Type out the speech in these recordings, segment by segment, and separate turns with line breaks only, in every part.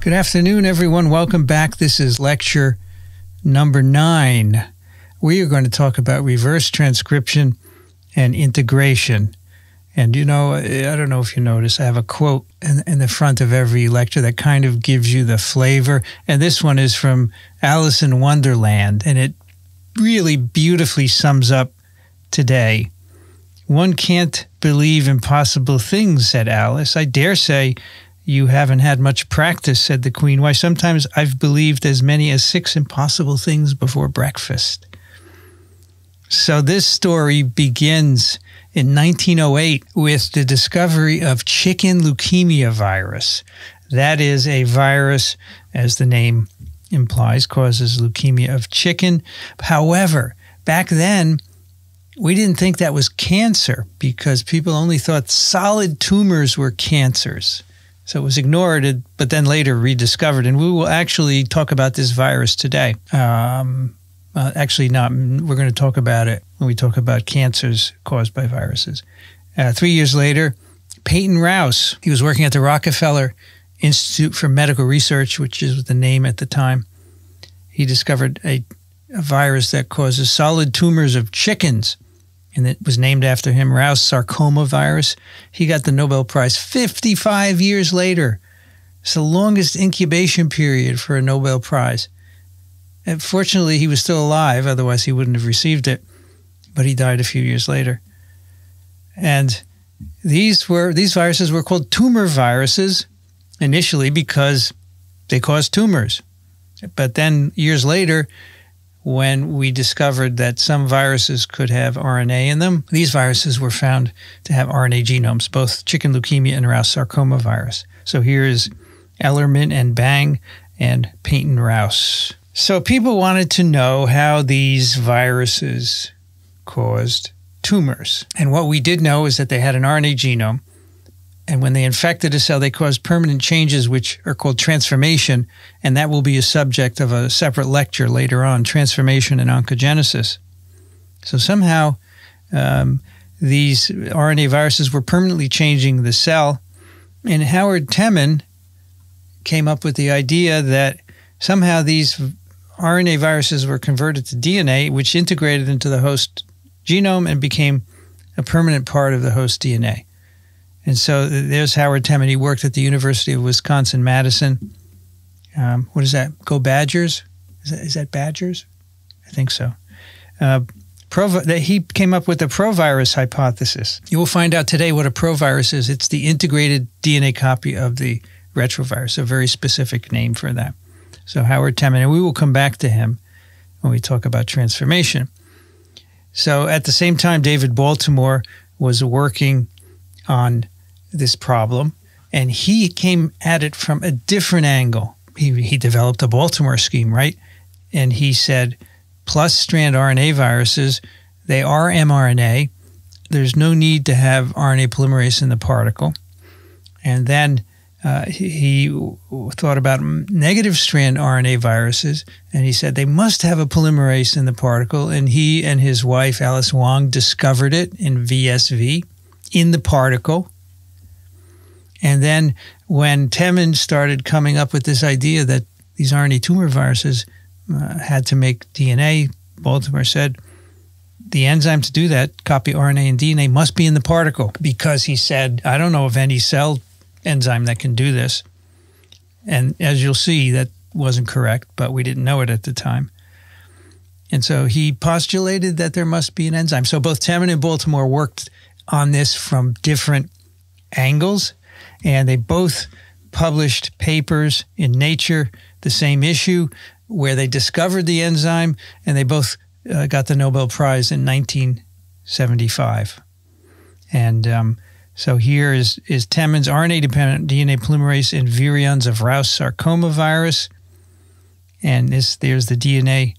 Good afternoon, everyone. Welcome back. This is lecture number nine. We are going to talk about reverse transcription and integration. And you know, I don't know if you notice, I have a quote in, in, the front of every lecture that kind of gives you the flavor. And this one is from Alice in Wonderland, and it really beautifully sums up today. One can't believe impossible things, said Alice. I dare say you haven't had much practice, said the Queen. Why, sometimes I've believed as many as six impossible things before breakfast. So this story begins in 1908 with the discovery of chicken leukemia virus. That is a virus, as the name implies, causes leukemia of chicken. However, back then, we didn't think that was cancer because people only thought solid tumors were cancers. So it was ignored, but then later rediscovered. And we will actually talk about this virus today. Um, uh, actually, not. We're going to talk about it when we talk about cancers caused by viruses. Uh, three years later, Peyton Rous, he was working at the Rockefeller Institute for Medical Research, which is the name at the time. He discovered a, a virus that causes solid tumors of chickens and it was named after him, Rous sarcoma virus. He got the Nobel Prize 55 years later. It's the longest incubation period for a Nobel Prize. And fortunately, he was still alive, otherwise, he wouldn't have received it. But he died a few years later. And these were these viruses were called tumor viruses initially because they caused tumors. But then years later, when we discovered that some viruses could have RNA in them. These viruses were found to have RNA genomes, both chicken leukemia and Rous sarcoma virus. So here's Ellerman and Bang and Peyton Rous. So people wanted to know how these viruses caused tumors. And what we did know is that they had an RNA genome and when they infected a cell, they cause permanent changes, which are called transformation. And that will be a subject of a separate lecture later on transformation and oncogenesis. So somehow, um, these RNA viruses were permanently changing the cell. And Howard Temin came up with the idea that somehow these RNA viruses were converted to DNA, which integrated into the host genome and became a permanent part of the host DNA. And so there's Howard Temin. He worked at the University of Wisconsin Madison. Um, what is that? Go Badgers? Is that, is that Badgers? I think so. Uh, that he came up with the provirus hypothesis. You will find out today what a provirus is. It's the integrated DNA copy of the retrovirus, a very specific name for that. So Howard Temin, and we will come back to him when we talk about transformation. So at the same time, David Baltimore was working on this problem, and he came at it from a different angle. He, he developed a Baltimore scheme, right? And he said, plus strand RNA viruses, they are mRNA. There's no need to have RNA polymerase in the particle. And then uh, he, thought about negative strand RNA viruses, and he said they must have a polymerase in the particle. And he and his wife, Alice Wong, discovered it in VSV in the particle. And then when Temin started coming up with this idea that these RNA tumor viruses uh, had to make DNA, Baltimore said the enzyme to do that, copy RNA and DNA, must be in the particle because he said, I don't know of any cell enzyme that can do this. And as you'll see, that wasn't correct, but we didn't know it at the time. And so he postulated that there must be an enzyme. So both Temin and Baltimore worked on this from different angles, and they both published papers in Nature, the same issue, where they discovered the enzyme, and they both uh, got the Nobel Prize in 1975. And um, so here is, is Temin's RNA-dependent DNA polymerase in virions of Rous sarcoma virus. And this there's the DNA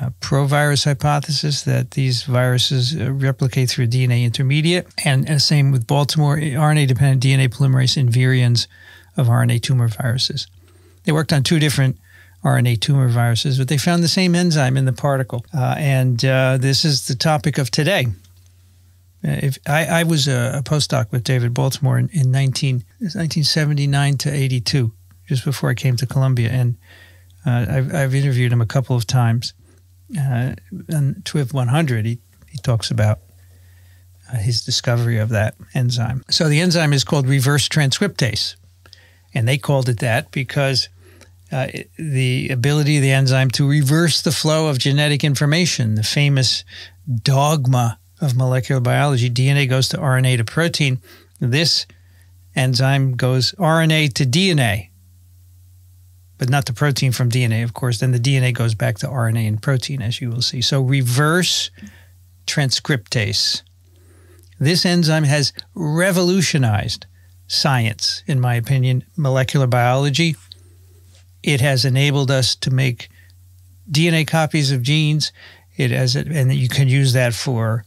uh, provirus hypothesis that these viruses uh, replicate through a DNA intermediate, and uh, same with Baltimore RNA dependent DNA polymerase in virions of RNA tumor viruses. They worked on two different RNA tumor viruses, but they found the same enzyme in the particle. Uh, and uh, this is the topic of today. Uh, if I, I was a, a, postdoc with David Baltimore in, in 19, 1979 to 82 just before I came to Columbia, and I've, I've, interviewed him a couple of times. Uh, on TWIV 100, he, he talks about uh, his discovery of that enzyme. So the enzyme is called reverse transcriptase, and they called it that because uh, the ability of the enzyme to reverse the flow of genetic information, the famous dogma of molecular biology. DNA goes to RNA to protein. This enzyme goes RNA to DNA, but not the protein from DNA, of course. Then the DNA goes back to RNA and protein, as you will see. So reverse transcriptase. This enzyme has revolutionized science, in my opinion, molecular biology. It has enabled us to make DNA copies of genes. It has, and you can use that for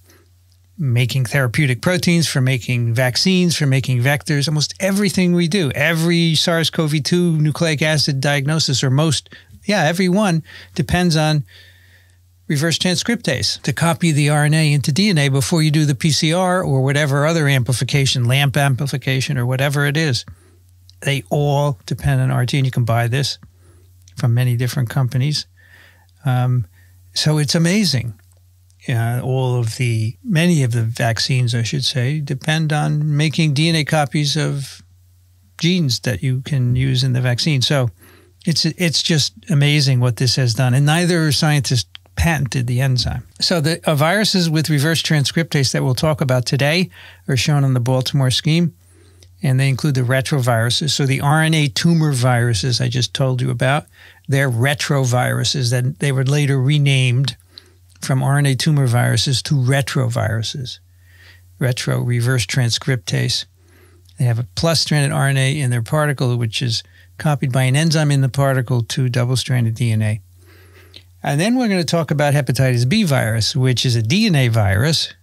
making therapeutic proteins, for making vaccines, for making vectors, almost everything we do, every SARS CoV 2 nucleic acid diagnosis, or most, yeah, every one depends on reverse transcriptase to copy the RNA into DNA before you do the PCR or whatever other amplification, LAMP amplification, or whatever it is. They all depend on RT, and you can buy this from many different companies. Um, so it's amazing. Uh, all of the many of the vaccines, I should say, depend on making DNA copies of genes that you can use in the vaccine. So it's it's just amazing what this has done, and neither scientist patented the enzyme. So the uh, viruses with reverse transcriptase that we'll talk about today are shown on the Baltimore scheme, and they include the retroviruses. So the RNA tumor viruses I just told you about, they're retroviruses that they were later renamed from RNA tumor viruses to retroviruses. Retro, reverse transcriptase. They have a plus stranded RNA in their particle, which is copied by an enzyme in the particle to double stranded DNA. And then we're going to talk about hepatitis B virus, which is a DNA virus,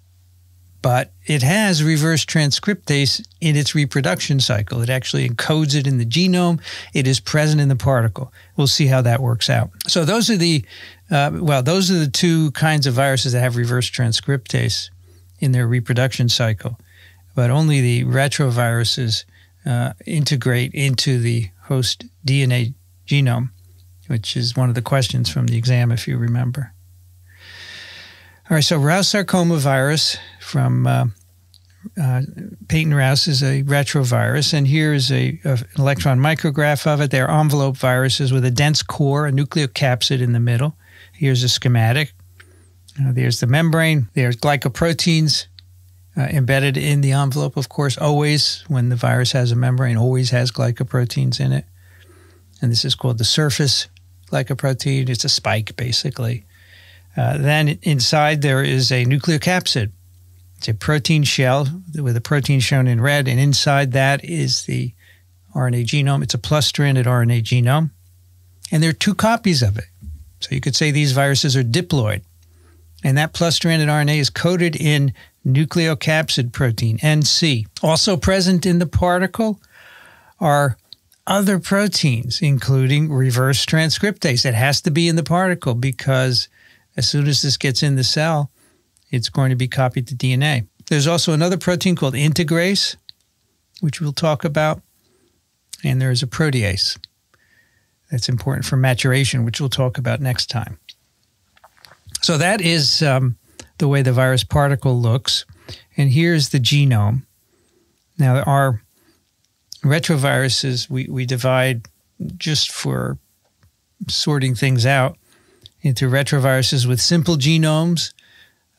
but it has reverse transcriptase in its reproduction cycle. It actually encodes it in the genome. It is present in the particle. We'll see how that works out. So those are the uh, well, those are the two kinds of viruses that have reverse transcriptase in their reproduction cycle, but only the retroviruses uh, integrate into the host DNA genome, which is one of the questions from the exam, if you remember. All right, so Rous sarcoma virus from uh, uh, Peyton Rous is a retrovirus, and here is a, a, an electron micrograph of it. They're envelope viruses with a dense core, a nucleocapsid in the middle. Here's a schematic. Uh, there's the membrane. There's glycoproteins uh, embedded in the envelope, of course, always when the virus has a membrane, always has glycoproteins in it. And this is called the surface glycoprotein. It's a spike, basically. Uh, then inside there is a nucleocapsid. It's a protein shell with a protein shown in red, and inside that is the RNA genome. It's a plus stranded RNA genome. And there are two copies of it. So you could say these viruses are diploid. And that plus stranded RNA is coded in nucleocapsid protein, NC. Also present in the particle are other proteins, including reverse transcriptase. It has to be in the particle because as soon as this gets in the cell, it's going to be copied to DNA. There's also another protein called integrase, which we'll talk about, and there is a protease. That's important for maturation, which we'll talk about next time. So that is um, the way the virus particle looks. And here's the genome. Now, our retroviruses, we, we divide just for sorting things out into retroviruses with simple genomes,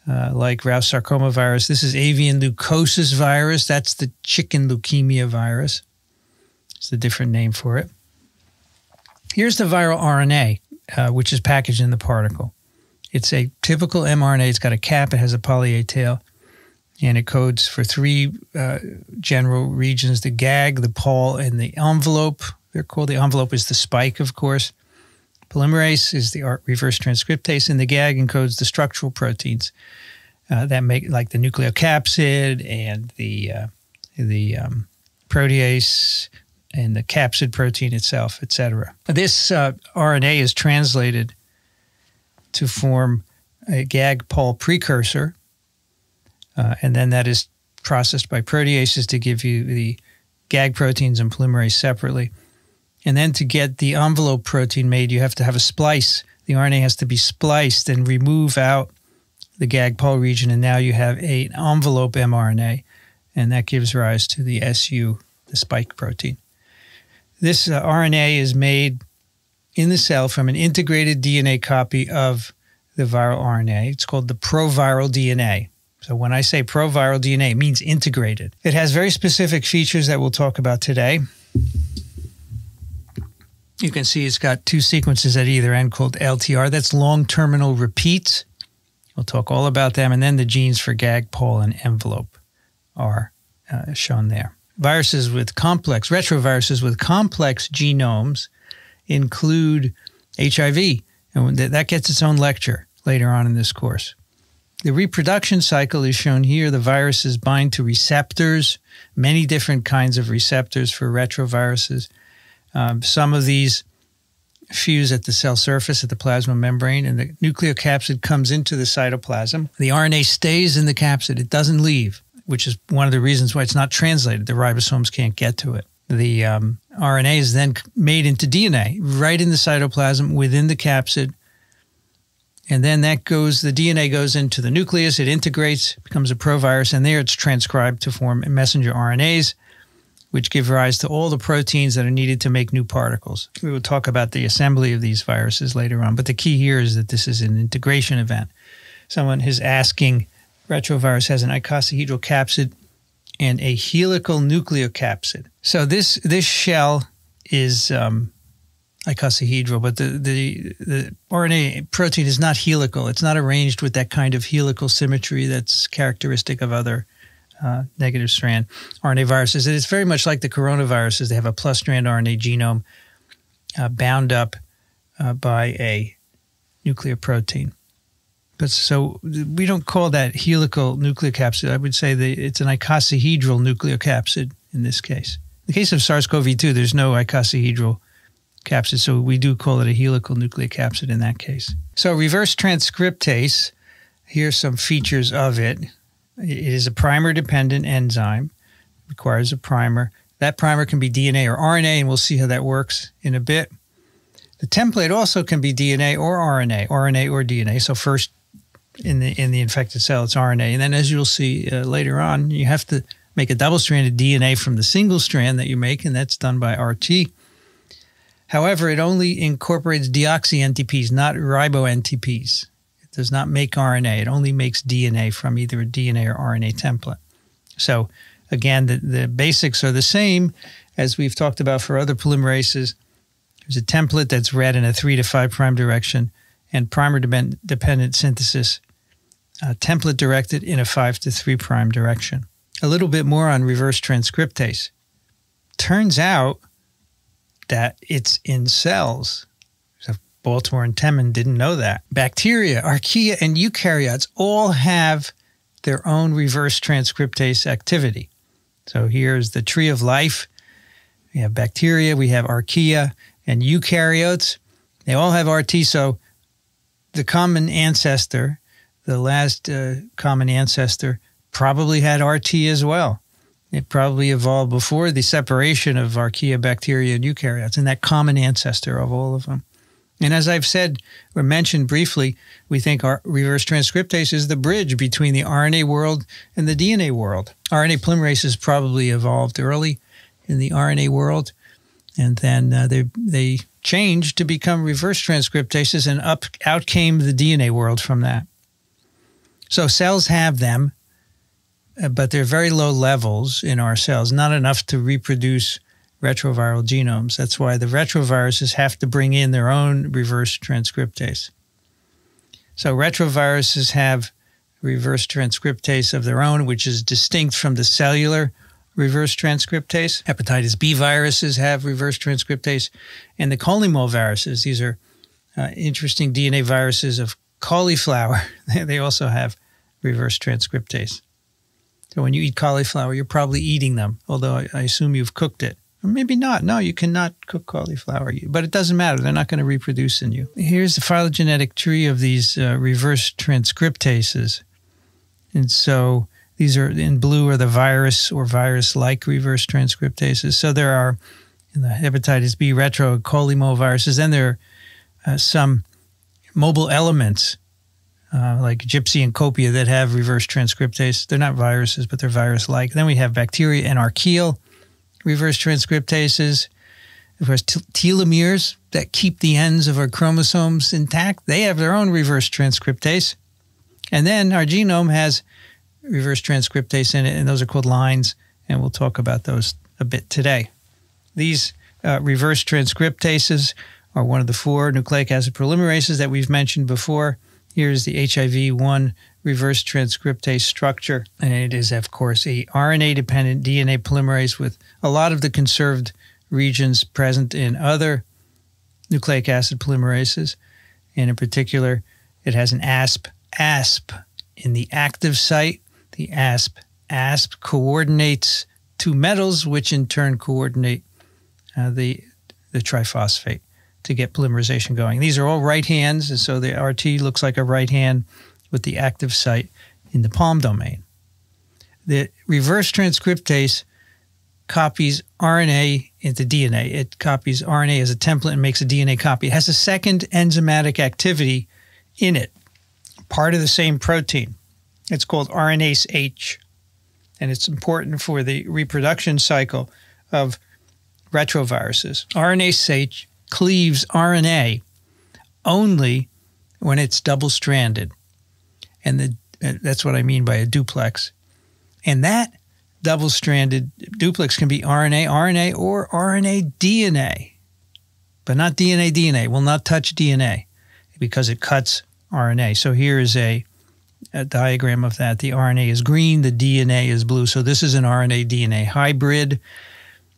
uh, like Rous sarcoma virus. This is avian leukosis virus. That's the chicken leukemia virus. It's a different name for it. Here's the viral RNA, uh, which is packaged in the particle. It's a typical mRNA. It's got a cap, it has a poly A tail, and it codes for three uh, general regions the GAG, the POL, and the envelope. They're called the envelope is the spike, of course. Polymerase is the reverse transcriptase, and the GAG encodes the structural proteins uh, that make, like the nucleocapsid and the uh, the um, protease, and the capsid protein itself, etc. This uh, RNA is translated to form a GAG-POL precursor, uh, and then that is processed by proteases to give you the GAG proteins and polymerase separately. And then to get the envelope protein made, you have to have a splice. The RNA has to be spliced and remove out the GAG pol region, and now you have an envelope mRNA, and that gives rise to the SU, the spike protein. This uh, RNA is made in the cell from an integrated DNA copy of the viral RNA. It's called the proviral DNA. So when I say proviral DNA, it means integrated. It has very specific features that we'll talk about today. You can see it's got two sequences at either end called LTR. That's long terminal repeats. We'll talk all about them. And then the genes for GAG, POL, and envelope are uh, shown there. Viruses with complex, retroviruses with complex genomes include HIV, and that gets its own lecture later on in this course. The reproduction cycle is shown here. The viruses bind to receptors, many different kinds of receptors for retroviruses. Um, some of these fuse at the cell surface, at the plasma membrane, and the nucleocapsid comes into the cytoplasm. The RNA stays in the capsid, it doesn't leave, which is one of the reasons why it's not translated. The ribosomes can't get to it. The um, RNA is then made into DNA right in the cytoplasm within the capsid and then that goes, the DNA goes into the nucleus, it integrates, becomes a provirus, and there it's transcribed to form messenger RNAs, which give rise to all the proteins that are needed to make new particles. We will talk about the assembly of these viruses later on, but the key here is that this is an integration event. Someone is asking, retrovirus has an icosahedral capsid and a helical nucleocapsid. So this this shell is um, icosahedral, but the, the, the RNA protein is not helical. It's not arranged with that kind of helical symmetry that's characteristic of other uh, negative strand RNA viruses. It's very much like the coronaviruses. They have a plus strand RNA genome uh, bound up uh, by a nuclear protein. But so we don't call that helical nucleocapsid. I would say that it's an icosahedral nucleocapsid in this case. In the case of SARS-CoV-2, there's no icosahedral capsid. So we do call it a helical nucleocapsid in that case. So reverse transcriptase, here's some features of it. It is a primer dependent enzyme, requires a primer. That primer can be DNA or RNA, and we'll see how that works in a bit. The template also can be DNA or RNA, RNA or DNA. So first in the in the infected cell, it's RNA, and then as you'll see uh, later on, you have to make a double-stranded DNA from the single strand that you make, and that's done by RT. However, it only incorporates deoxy NTPs, not ribo NTPs. It does not make RNA. It only makes DNA from either a DNA or RNA template. So, again, the, the basics are the same as we've talked about for other polymerases. There's a template that's read in a 3 to 5 prime direction and primer dependent synthesis, uh, template directed in a 5 to 3 prime direction. A little bit more on reverse transcriptase. Turns out that it's in cells. So Baltimore and Temin didn't know that. Bacteria, archaea, and eukaryotes all have their own reverse transcriptase activity. So here's the tree of life. We have bacteria, we have archaea, and eukaryotes. They all have RT. So the common ancestor, the last uh, common ancestor, probably had RT as well. It probably evolved before the separation of archaea, bacteria, and eukaryotes, and that common ancestor of all of them. And as I've said or mentioned briefly, we think our reverse transcriptase is the bridge between the RNA world and the DNA world. RNA polymerases probably evolved early in the RNA world, and then uh, they they changed to become reverse transcriptases, and up out came the DNA world from that. So cells have them, uh, but they're very low levels in our cells, not enough to reproduce retroviral genomes. That's why the retroviruses have to bring in their own reverse transcriptase. So retroviruses have reverse transcriptase of their own, which is distinct from the cellular reverse transcriptase. Hepatitis B viruses have reverse transcriptase, and the colimoviruses, these are uh, interesting DNA viruses of cauliflower, they also have reverse transcriptase. So when you eat cauliflower, you're probably eating them, although I, assume you've cooked it. Or maybe not. No, you cannot cook cauliflower, but it doesn't matter. They're not going to reproduce in you. Here's the phylogenetic tree of these uh, reverse transcriptases. And so these are in blue are the virus or virus like reverse transcriptases. So there are the hepatitis B retro viruses. Then there are uh, some mobile elements uh, like Gypsy and Copia that have reverse transcriptase. They're not viruses, but they're virus like. Then we have bacteria and archaeal reverse transcriptases. Of course, telomeres that keep the ends of our chromosomes intact, they have their own reverse transcriptase. And then our genome has reverse transcriptase in it, and those are called lines, and we'll talk about those a bit today. These uh, reverse transcriptases are one of the four nucleic acid polymerases that we've mentioned before. Here's the HIV1 reverse transcriptase structure, and it is, of course, a RNA-dependent DNA polymerase with a lot of the conserved regions present in other nucleic acid polymerases. And in particular, it has an ASP ASP in the active site. The ASP ASP coordinates two metals, which in turn coordinate uh, the the triphosphate to get polymerization going. These are all right hands, and so the RT looks like a right hand with the active site in the palm domain. The reverse transcriptase copies RNA into DNA. It copies RNA as a template and makes a DNA copy. It has a second enzymatic activity in it, part of the same protein. It's called RNase H, and it's important for the reproduction cycle of retroviruses. RNase H cleaves RNA only when it's double stranded. And the, uh, that's what I mean by a duplex. And that double stranded duplex can be RNA, RNA, or RNA DNA, but not DNA, DNA. Will not touch DNA because it cuts RNA. So here is a, a diagram of that. The RNA is green, the DNA is blue. So this is an RNA DNA hybrid.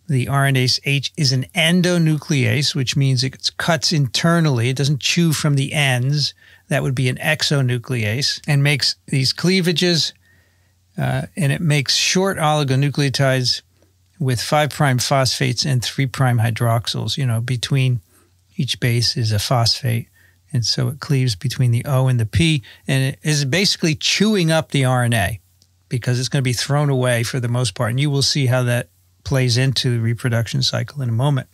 The RNase H is an endonuclease, which means it cuts internally. It doesn't chew from the ends. That would be an exonuclease and makes these cleavages. Uh, and it makes short oligonucleotides with 5' phosphates and 3' hydroxyls. You know, between each base is a phosphate. And so it cleaves between the O and the P. And it is basically chewing up the RNA because it's going to be thrown away for the most part. And you will see how that plays into the reproduction cycle in a moment.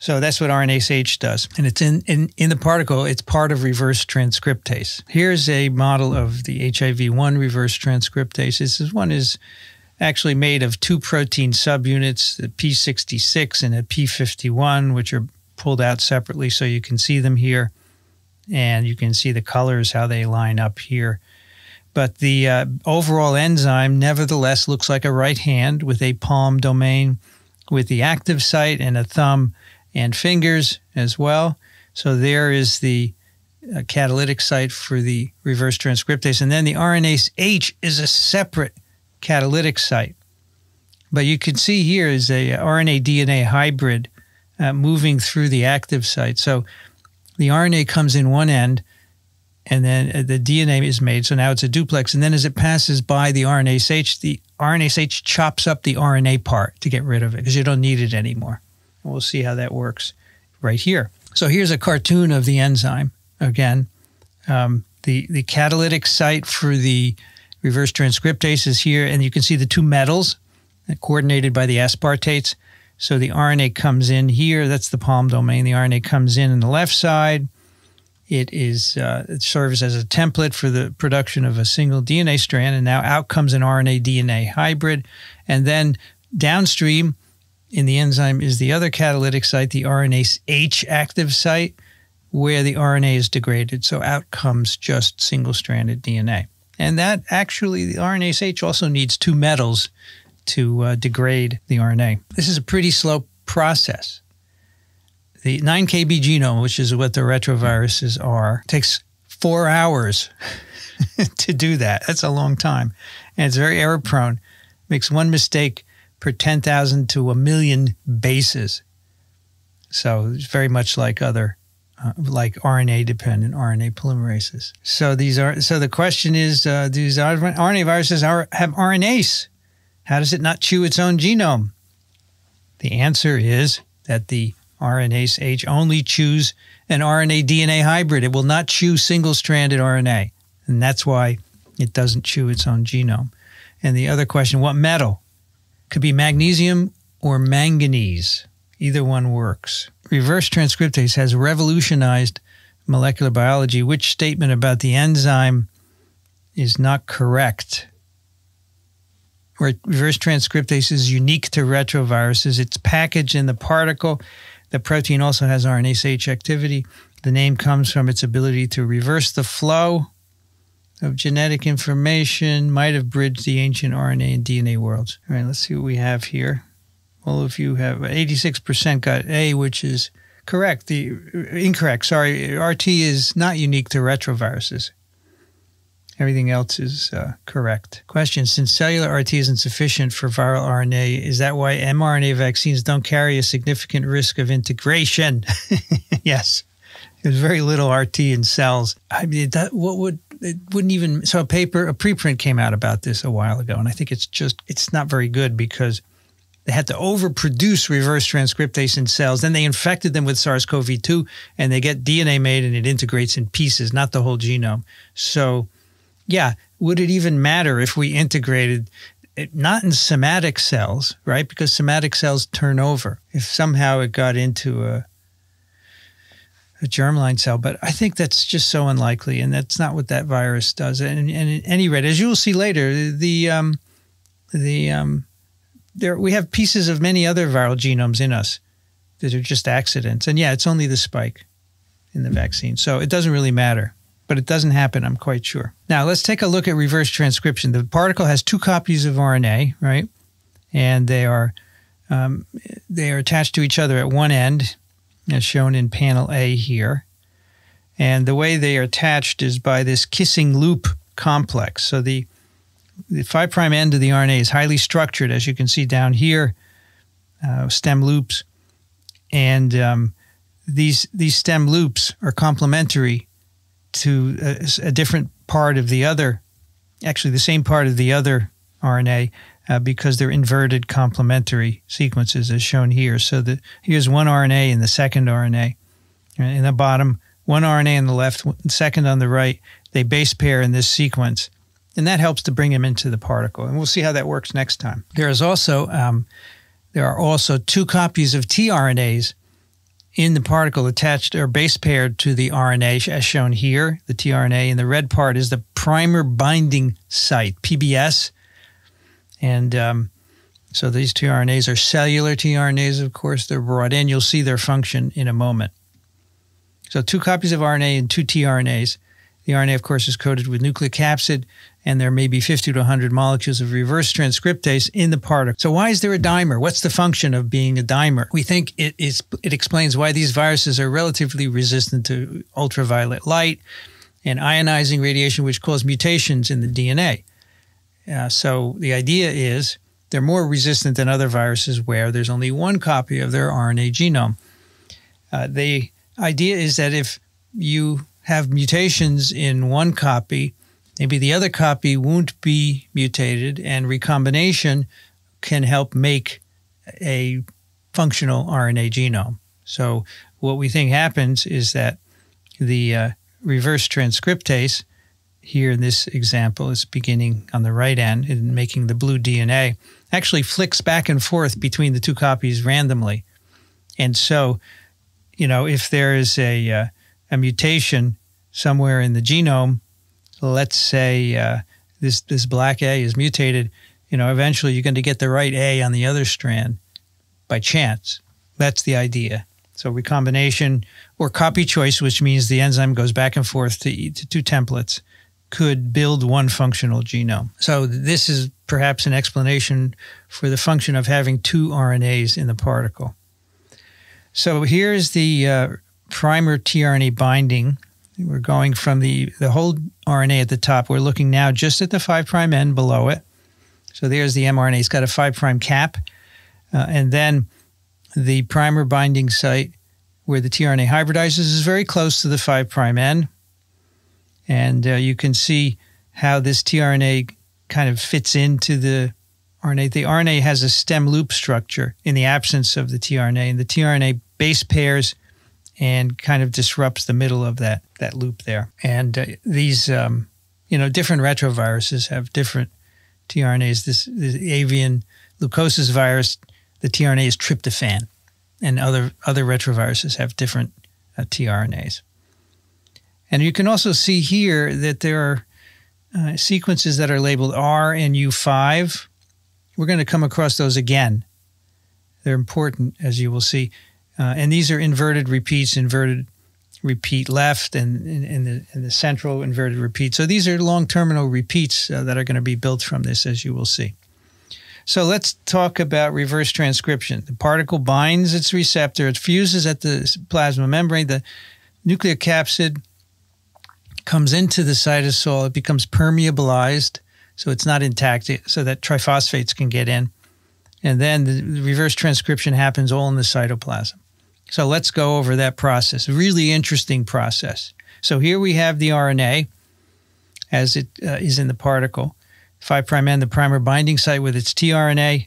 So that's what RNase H does. And it's in, in, in the particle, it's part of reverse transcriptase. Here's a model of the HIV1 reverse transcriptase. This one is actually made of two protein subunits, the P66 and a P51, which are pulled out separately so you can see them here. And you can see the colors, how they line up here. But the uh, overall enzyme nevertheless looks like a right hand with a palm domain with the active site and a thumb and fingers as well. So there is the uh, catalytic site for the reverse transcriptase. And then the RNase H is a separate catalytic site. But you can see here is a RNA DNA hybrid uh, moving through the active site. So the RNA comes in one end and then uh, the DNA is made. So now it's a duplex. And then as it passes by the RNase H, the RNase H chops up the RNA part to get rid of it because you don't need it anymore. And we'll see how that works right here. So here's a cartoon of the enzyme. Again, um, the, the catalytic site for the reverse transcriptase is here, and you can see the two metals coordinated by the aspartates. So the RNA comes in here. That's the palm domain. The RNA comes in on the left side it is uh, it serves as a template for the production of a single DNA strand, and now out comes an RNA DNA hybrid, and then downstream in the enzyme is the other catalytic site, the RNase H active site, where the RNA is degraded. So out comes just single-stranded DNA, and that actually the RNase H also needs two metals to uh, degrade the RNA. This is a pretty slow process. The 9 kb genome, which is what the retroviruses are, takes four hours to do that. That's a long time. And it's very error prone. Makes one mistake per 10,000 to a million bases. So it's very much like other, uh, like RNA dependent RNA polymerases. So these are, so the question is, uh, these RNA viruses are, have RNase. How does it not chew its own genome? The answer is that the RNase H only chews an RNA DNA hybrid. It will not chew single stranded RNA. And that's why it doesn't chew its own genome. And the other question what metal? Could be magnesium or manganese. Either one works. Reverse transcriptase has revolutionized molecular biology. Which statement about the enzyme is not correct? Where reverse transcriptase is unique to retroviruses. It's packaged in the particle. The protein also has RNase H activity. The name comes from its ability to reverse the flow of genetic information, might have bridged the ancient RNA and DNA worlds. All right, let's see what we have here. Well, if you have 86% got A, which is correct. The incorrect, sorry, RT is not unique to retroviruses. Everything else is uh, correct. Question Since cellular RT isn't sufficient for viral RNA, is that why mRNA vaccines don't carry a significant risk of integration? yes. There's very little RT in cells. I mean, that, what would it wouldn't even so a paper a preprint came out about this a while ago, and I think it's just it's not very good because they had to overproduce reverse transcriptase in cells. Then they infected them with SARS-CoV-2, and they get DNA made, and it integrates in pieces, not the whole genome. So, yeah, would it even matter if we integrated? It, not in somatic cells, right? Because somatic cells turn over. If somehow it got into a a germline cell, but I think that's just so unlikely, and that's not what that virus does. And, and at any rate, as you will see later, the um, the um, there we have pieces of many other viral genomes in us that are just accidents. And yeah, it's only the spike in the vaccine, so it doesn't really matter. But it doesn't happen, I'm quite sure. Now let's take a look at reverse transcription. The particle has two copies of RNA, right? And they are um, they are attached to each other at one end as shown in panel A here. And the way they are attached is by this kissing loop complex. So the, the 5' prime end of the RNA is highly structured, as you can see down here, uh, stem loops. And um, these, these stem loops are complementary to a, a different part of the other, actually, the same part of the other RNA uh, because they're inverted complementary sequences as shown here. So the, here's one RNA in the second RNA. In the bottom, one RNA on the left, second on the right. They base pair in this sequence. And that helps to bring them into the particle. And we'll see how that works next time. There is also um, there are also two copies of tRNAs in the particle attached or base paired to the RNA as shown here, the tRNA. And the red part is the primer binding site, PBS. And um, so these tRNAs are cellular tRNAs, of course. They're brought in. You'll see their function in a moment. So two copies of RNA and two tRNAs. The RNA, of course, is coated with nucleocapsid, and there may be 50 to 100 molecules of reverse transcriptase in the particle. So why is there a dimer? What's the function of being a dimer? We think it, is, it explains why these viruses are relatively resistant to ultraviolet light and ionizing radiation, which cause mutations in the DNA. Uh, so the idea is they're more resistant than other viruses where there's only one copy of their RNA genome. Uh, the idea is that if you have mutations in one copy, maybe the other copy won't be mutated, and recombination can help make a functional RNA genome. So, what we think happens is that the uh, reverse transcriptase here in this example is beginning on the right end and making the blue DNA, actually flicks back and forth between the two copies randomly. And so, you know, if there is a, uh, a mutation somewhere in the genome, let's say uh, this, this black A is mutated, you know, eventually you're going to get the right A on the other strand by chance. That's the idea. So recombination or copy choice, which means the enzyme goes back and forth to, to two templates could build one functional genome. So this is perhaps an explanation for the function of having two RNAs in the particle. So here's the uh, primer tRNA binding. We're going from the, the whole RNA at the top. We're looking now just at the 5' prime end below it. So there's the mRNA. It's got a 5' prime cap. Uh, and then the primer binding site where the tRNA hybridizes is very close to the 5' prime end. And uh, you can see how this tRNA kind of fits into the RNA. The RNA has a stem loop structure in the absence of the tRNA, and the tRNA base pairs and kind of disrupts the middle of that that loop there. And uh, these, um, you know, different retroviruses have different tRNAs. This, this avian leukosis virus the tRNA is tryptophan, and other other retroviruses have different uh, tRNAs. And you can also see here that there are uh, sequences that are labeled R and U5. We're going to come across those again. They're important, as you will see. Uh, and these are inverted repeats, inverted repeat left, and in the, the central inverted repeat. So these are long terminal repeats uh, that are going to be built from this, as you will see. So let's talk about reverse transcription. The particle binds its receptor, it fuses at the plasma membrane. The nuclear capsid comes into the cytosol, it becomes permeabilized, so it's not intact, so that triphosphates can get in. And then the reverse transcription happens all in the cytoplasm. So let's go over that process. A really interesting process. So here we have the RNA as it uh, is in the particle. 5' end, the primer binding site with its tRNA,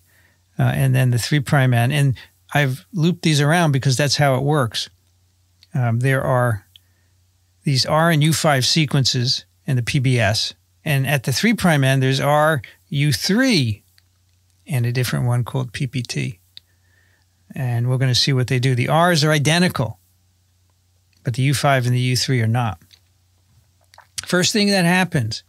uh, and then the 3' end. And I've looped these around because that's how it works. Um, there are these R and U5 sequences in the PBS. And at the 3' end, there's R, U3, and a different one called PPT. And we're going to see what they do. The R's are identical, but the U5 and the U3 are not. First thing that happens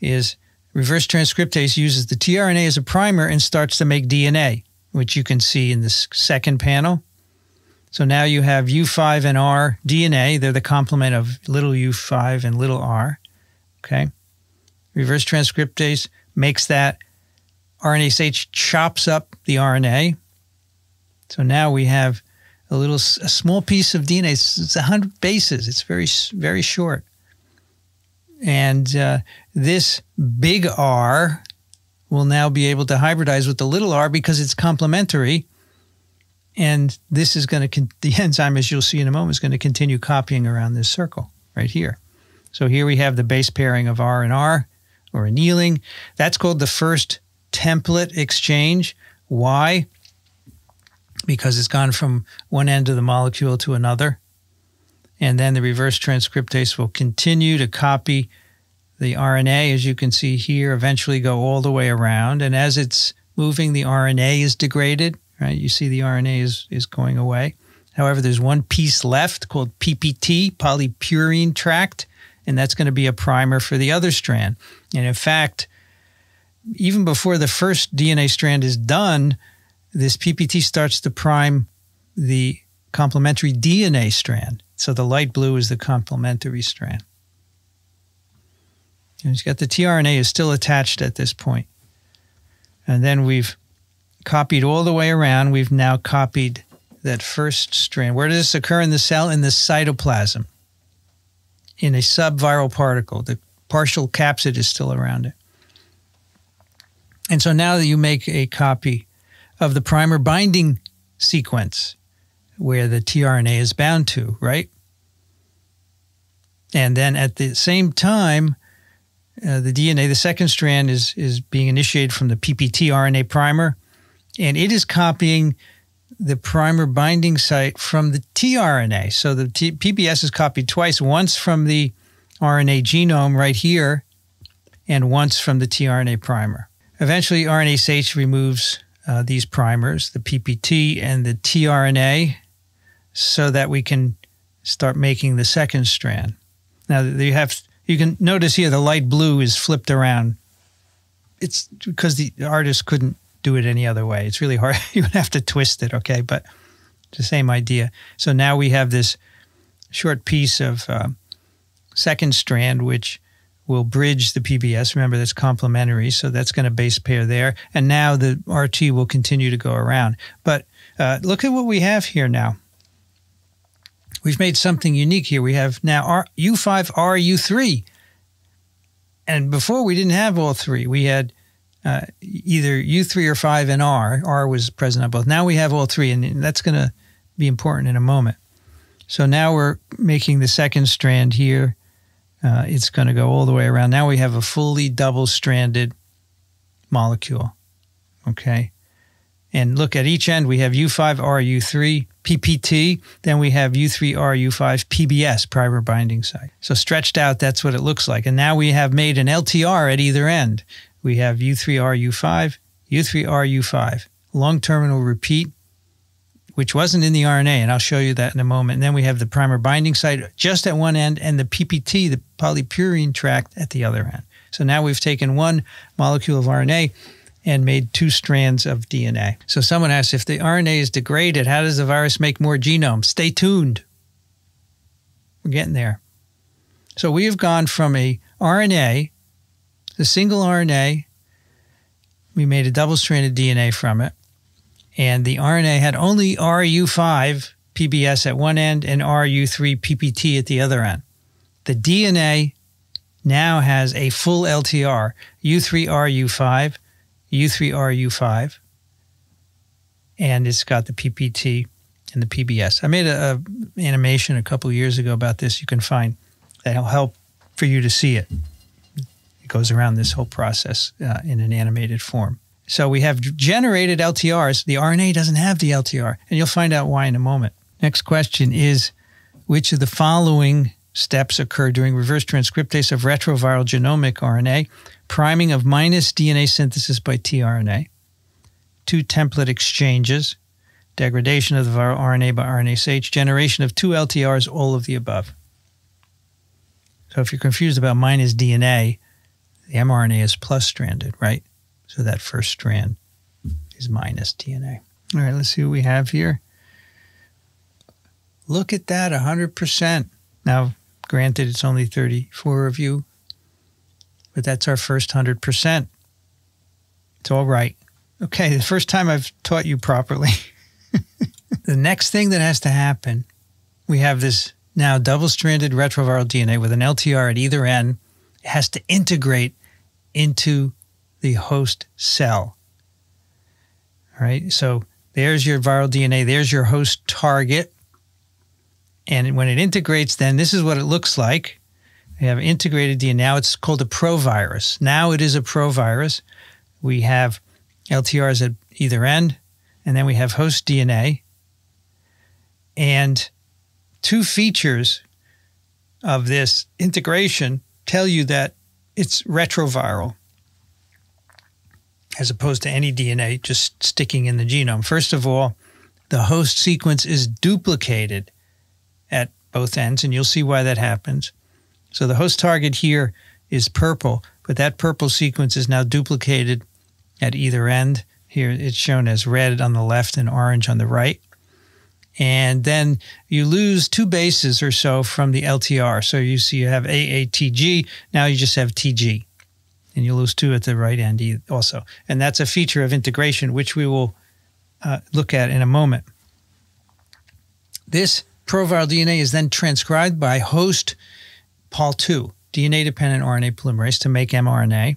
is reverse transcriptase uses the tRNA as a primer and starts to make DNA, which you can see in this second panel. So now you have U5 and R DNA. They're the complement of little u5 and little r. Okay. Reverse transcriptase makes that. RNase H chops up the RNA. So now we have a little, a small piece of DNA. It's, it's 100 bases. It's very, very short. And uh, this big R will now be able to hybridize with the little r because it's complementary and this is going to, the enzyme, as you'll see in a moment, is going to continue copying around this circle right here. So here we have the base pairing of R and R or annealing. That's called the first template exchange. Why? Because it's gone from one end of the molecule to another. And then the reverse transcriptase will continue to copy the RNA, as you can see here, eventually go all the way around. And as it's moving, the RNA is degraded right? You see the RNA is, is going away. However, there's one piece left called PPT, polypurine tract, and that's going to be a primer for the other strand. And in fact, even before the first DNA strand is done, this PPT starts to prime the complementary DNA strand. So the light blue is the complementary strand. And it's got the tRNA is still attached at this point. And then we've copied all the way around. We've now copied that first strand. Where does this occur in the cell? In the cytoplasm, in a subviral particle. The partial capsid is still around it. And so now that you make a copy of the primer binding sequence where the tRNA is bound to, right? And then at the same time, uh, the DNA, the second strand is, is being initiated from the PPT RNA primer and it is copying the primer binding site from the tRNA. So the T- PBS is copied twice, once from the RNA genome right here, and once from the tRNA primer. Eventually, RNase H removes uh, these primers, the PPT and the tRNA, so that we can start making the second strand. Now you have you can notice here the light blue is flipped around. It's because the artist couldn't do it any other way. It's really hard. you would have to twist it, okay? But it's the same idea. So now we have this short piece of uh, second strand, which will bridge the PBS. Remember, that's complementary, so that's going to base pair there. And now the RT will continue to go around. But uh, look at what we have here now. We've made something unique here. We have now R, U5, R, U3. And before we didn't have all three. We had uh, either U3 or 5 and R. R was present on both. Now we have all three, and that's going to be important in a moment. So now we're making the second strand here. Uh, it's going to go all the way around. Now we have a fully double stranded molecule. Okay. And look at each end, we have U5R, U3, PPT, then we have U3R, U5, PBS, primer binding site. So stretched out, that's what it looks like. And now we have made an LTR at either end we have U3RU5, U3RU5 long terminal repeat, which wasn't in the RNA, and I'll show you that in a moment. And then we have the primer binding site just at one end and the PPT, the polypurine tract, at the other end. So now we've taken one molecule of RNA and made two strands of DNA. So someone asks if the RNA is degraded, how does the virus make more genomes? Stay tuned. We're getting there. So we have gone from a RNA, the single RNA, we made a double stranded DNA from it, and the RNA had only RU5 PBS at one end and RU3 PPT at the other end. The DNA now has a full LTR, U3RU5, U3RU5, and it's got the PPT and the PBS. I made a, a animation a couple years ago about this. You can find that'll help for you to see it. It goes around this whole process uh, in an animated form. So we have generated LTRs. The RNA doesn't have the LTR, and you'll find out why in a moment. Next question is which of the following steps occur during reverse transcriptase of retroviral genomic RNA? Priming of minus DNA synthesis by tRNA, two template exchanges, degradation of the viral RNA by RNase H, generation of two LTRs, all of the above. So if you're confused about minus DNA, the mRNA is plus stranded, right? So that first strand is minus DNA. All right, let's see what we have here. Look at that, 100%. Now, granted, it's only 34 of you, but that's our first 100%. It's all right. Okay, the first time I've taught you properly. the next thing that has to happen, we have this now double stranded retroviral DNA with an LTR at either end. It has to integrate into the host cell. All right, so there's your viral DNA, there's your host target. And when it integrates, then this is what it looks like. We have integrated DNA. Now it's called a provirus. Now it is a provirus. We have LTRs at either end, and then we have host DNA. And two features of this integration tell you that it's retroviral as opposed to any DNA just sticking in the genome. First of all, the host sequence is duplicated at both ends, and you'll see why that happens. So the host target here is purple, but that purple sequence is now duplicated at either end. Here it's shown as red on the left and orange on the right. And then you lose two bases or so from the LTR. So you see you have AATG, now you just have TG. And you lose two at the right end also. And that's a feature of integration, which we will uh, look at in a moment. This proviral DNA is then transcribed by host Pol2, DNA dependent RNA polymerase, to make mRNA,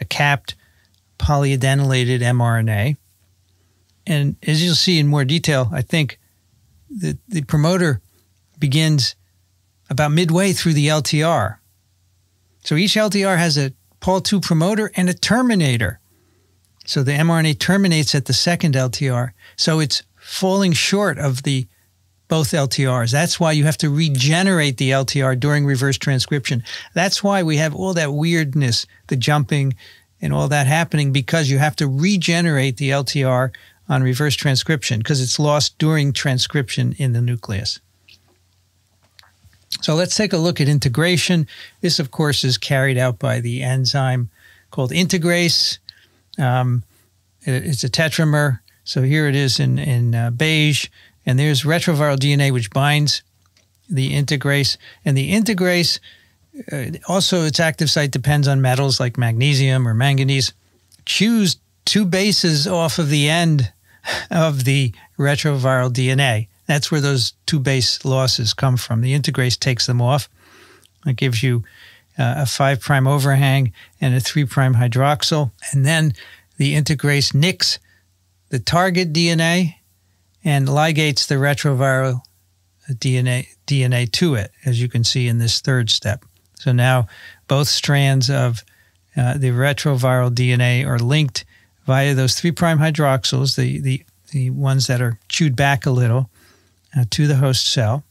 a capped polyadenylated mRNA. And as you'll see in more detail, I think the, the promoter begins about midway through the LTR. So each LTR has a Pol2 promoter and a terminator. So the mRNA terminates at the second LTR. So it's falling short of the both LTRs. That's why you have to regenerate the LTR during reverse transcription. That's why we have all that weirdness, the jumping and all that happening because you have to regenerate the LTR on reverse transcription because it's lost during transcription in the nucleus. So let's take a look at integration. This, of course, is carried out by the enzyme called integrase. Um, it's a tetramer. So here it is in, in uh, beige. And there's retroviral DNA, which binds the integrase. And the integrase, uh, also its active site depends on metals like magnesium or manganese. Choose two bases off of the end of the retroviral DNA. That's where those two base losses come from. The integrase takes them off. It gives you uh, a 5' prime overhang and a 3' prime hydroxyl. And then the integrase nicks the target DNA and ligates the retroviral DNA, DNA to it, as you can see in this third step. So now both strands of uh, the retroviral DNA are linked via those three prime hydroxyls, the, the, the ones that are chewed back a little, uh, to the host cell.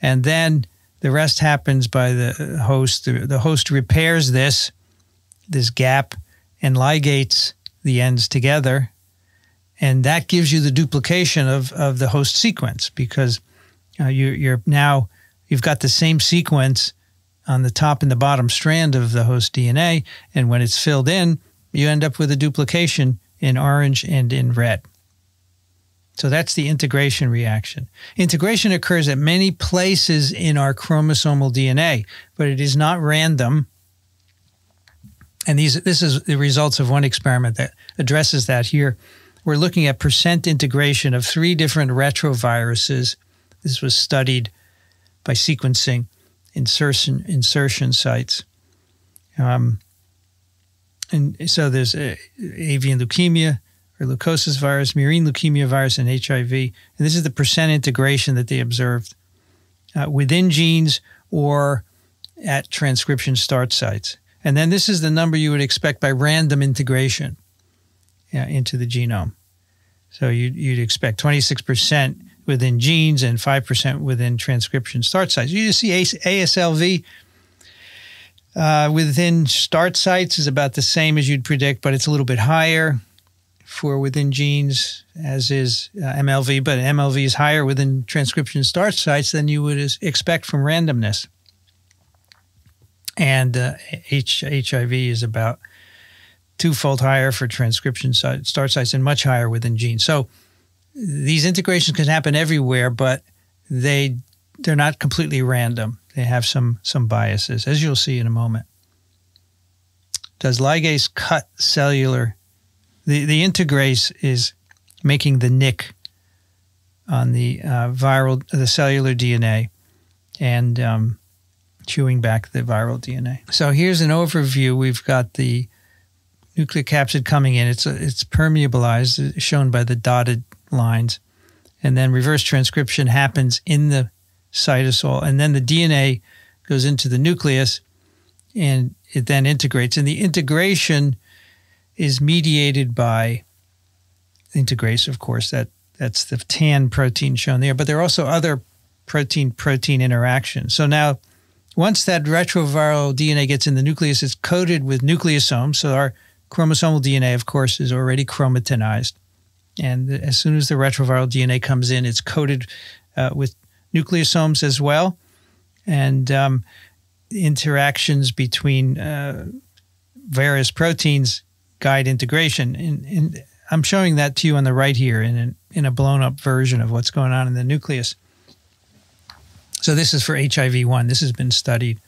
And then the rest happens by the host. The, the host repairs this, this gap and ligates the ends together and that gives you the duplication of, of the host sequence because uh, you, you're now you've got the same sequence on the top and the bottom strand of the host DNA, and when it's filled in, you end up with a duplication in orange and in red. So that's the integration reaction. Integration occurs at many places in our chromosomal DNA, but it is not random. And these, this is the results of one experiment that addresses that here. We're looking at percent integration of three different retroviruses. This was studied by sequencing insertion, insertion sites. Um, and so there's avian leukemia, or leukosis virus, murine leukemia virus, and HIV. And this is the percent integration that they observed uh, within genes or at transcription start sites. And then this is the number you would expect by random integration into the genome. So you'd, you'd expect 26% within genes and 5% within transcription start sites. You just see ASLV uh, within start sites is about the same as you'd predict, but it's a little bit higher for within genes, as is uh, MLV, but MLV is higher within transcription start sites than you would expect from randomness. And uh, H- HIV is about twofold higher for transcription start sites and much higher within genes. So these integrations can happen everywhere, but they they're not completely random. They have some some biases, as you'll see in a moment. Does ligase cut cellular the, the integrase is making the nick on the uh, viral, the cellular DNA and um, chewing back the viral DNA. So here's an overview. We've got the nucleocapsid coming in. It's, it's permeabilized, shown by the dotted lines. And then reverse transcription happens in the cytosol. And then the DNA goes into the nucleus and it then integrates. And the integration is mediated by integrase, of course. That that's the TAN protein shown there, but there are also other protein-protein interactions. So now, once that retroviral DNA gets in the nucleus, it's coated with nucleosomes. So our chromosomal DNA, of course, is already chromatinized, and as soon as the retroviral DNA comes in, it's coated uh, with nucleosomes as well, and um, interactions between uh, various proteins guide integration. And, and, I'm showing that to you on the right here in, an, in a blown up version of what's going on in the nucleus. So this is for HIV-1. This has been studied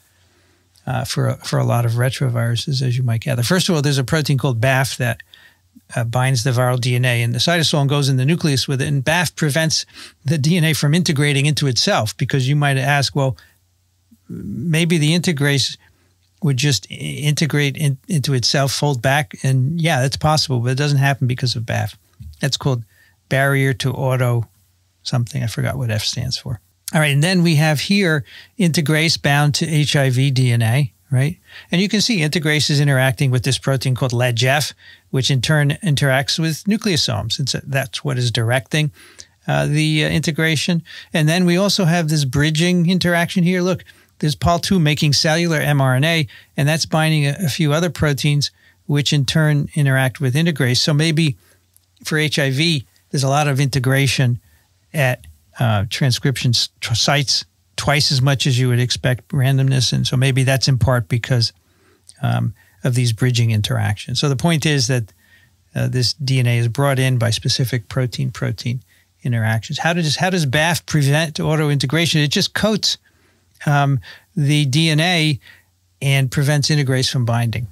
uh, for, a, for a lot of retroviruses, as you might gather. First of all, there's a protein called BAF that uh, binds the viral DNA in the cytosol and goes in the nucleus with it. And BAF prevents the DNA from integrating into itself because you might ask, well, maybe the integrase would just integrate in, into itself, fold back, and yeah, that's possible, but it doesn't happen because of BAF. That's called barrier to auto something. I forgot what F stands for. All right, and then we have here integrase bound to HIV DNA, right? And you can see integrase is interacting with this protein called LEGF, which in turn interacts with nucleosomes. And so that's what is directing uh, the uh, integration. And then we also have this bridging interaction here. Look, there's Pol2 making cellular mRNA, and that's binding a, a, few other proteins, which in turn interact with integrase. So maybe for HIV, there's a lot of integration at uh, transcription sites, twice as much as you would expect randomness. And so maybe that's in part because um, of these bridging interactions. So the point is that uh, this DNA is brought in by specific protein protein interactions. How does, how does BAF prevent auto integration? It just coats um, the DNA and prevents integrase from binding.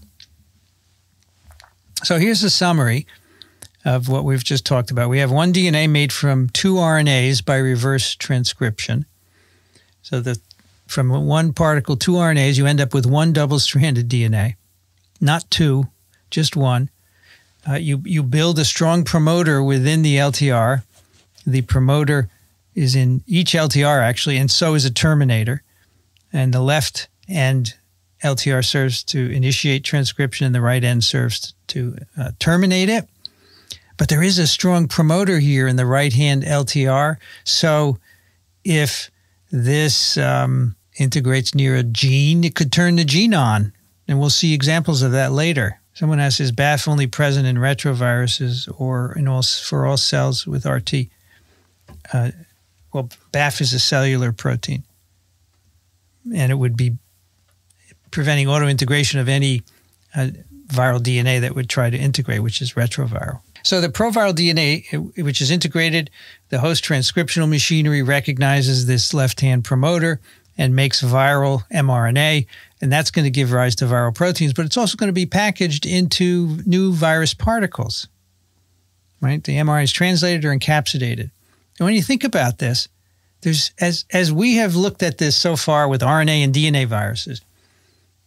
So here's a summary of what we've just talked about. We have one DNA made from two RNAs by reverse transcription. So that from one particle, two RNAs, you end up with one double-stranded DNA, not two, just one. Uh, you you build a strong promoter within the LTR. The promoter is in each LTR actually, and so is a terminator and the left end LTR serves to initiate transcription, and the right end serves to uh, terminate it. But there is a strong promoter here in the right hand LTR. So if this um, integrates near a gene, it could turn the gene on. And we'll see examples of that later. Someone asks, is BAF only present in retroviruses or in all for all cells with RT? Uh, well, BAF is a cellular protein, and it would be preventing auto integration of any uh, viral DNA that would try to integrate, which is retroviral. So the proviral DNA, which is integrated, the host transcriptional machinery recognizes this left-hand promoter and makes viral mRNA, and that's going to give rise to viral proteins, but it's also going to be packaged into new virus particles. Right? The mRNA is translated or encapsulated. And when you think about this, there's as as we have looked at this so far with RNA and DNA viruses,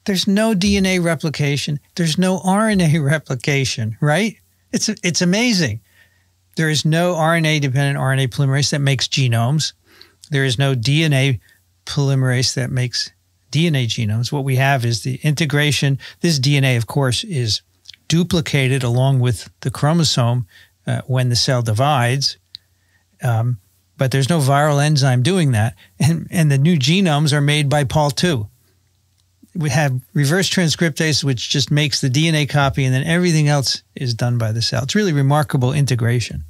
there's no DNA replication, there's no RNA replication, right? It's it's amazing. There is no RNA dependent RNA polymerase that makes genomes. There is no DNA polymerase that makes DNA genomes. What we have is the integration. This DNA, of course, is duplicated along with the chromosome uh, when the cell divides. Um, but there's no viral enzyme doing that. And, and the new genomes are made by Pol2. We have reverse transcriptase, which just makes the DNA copy, and then everything else is done by the cell. It's really remarkable integration.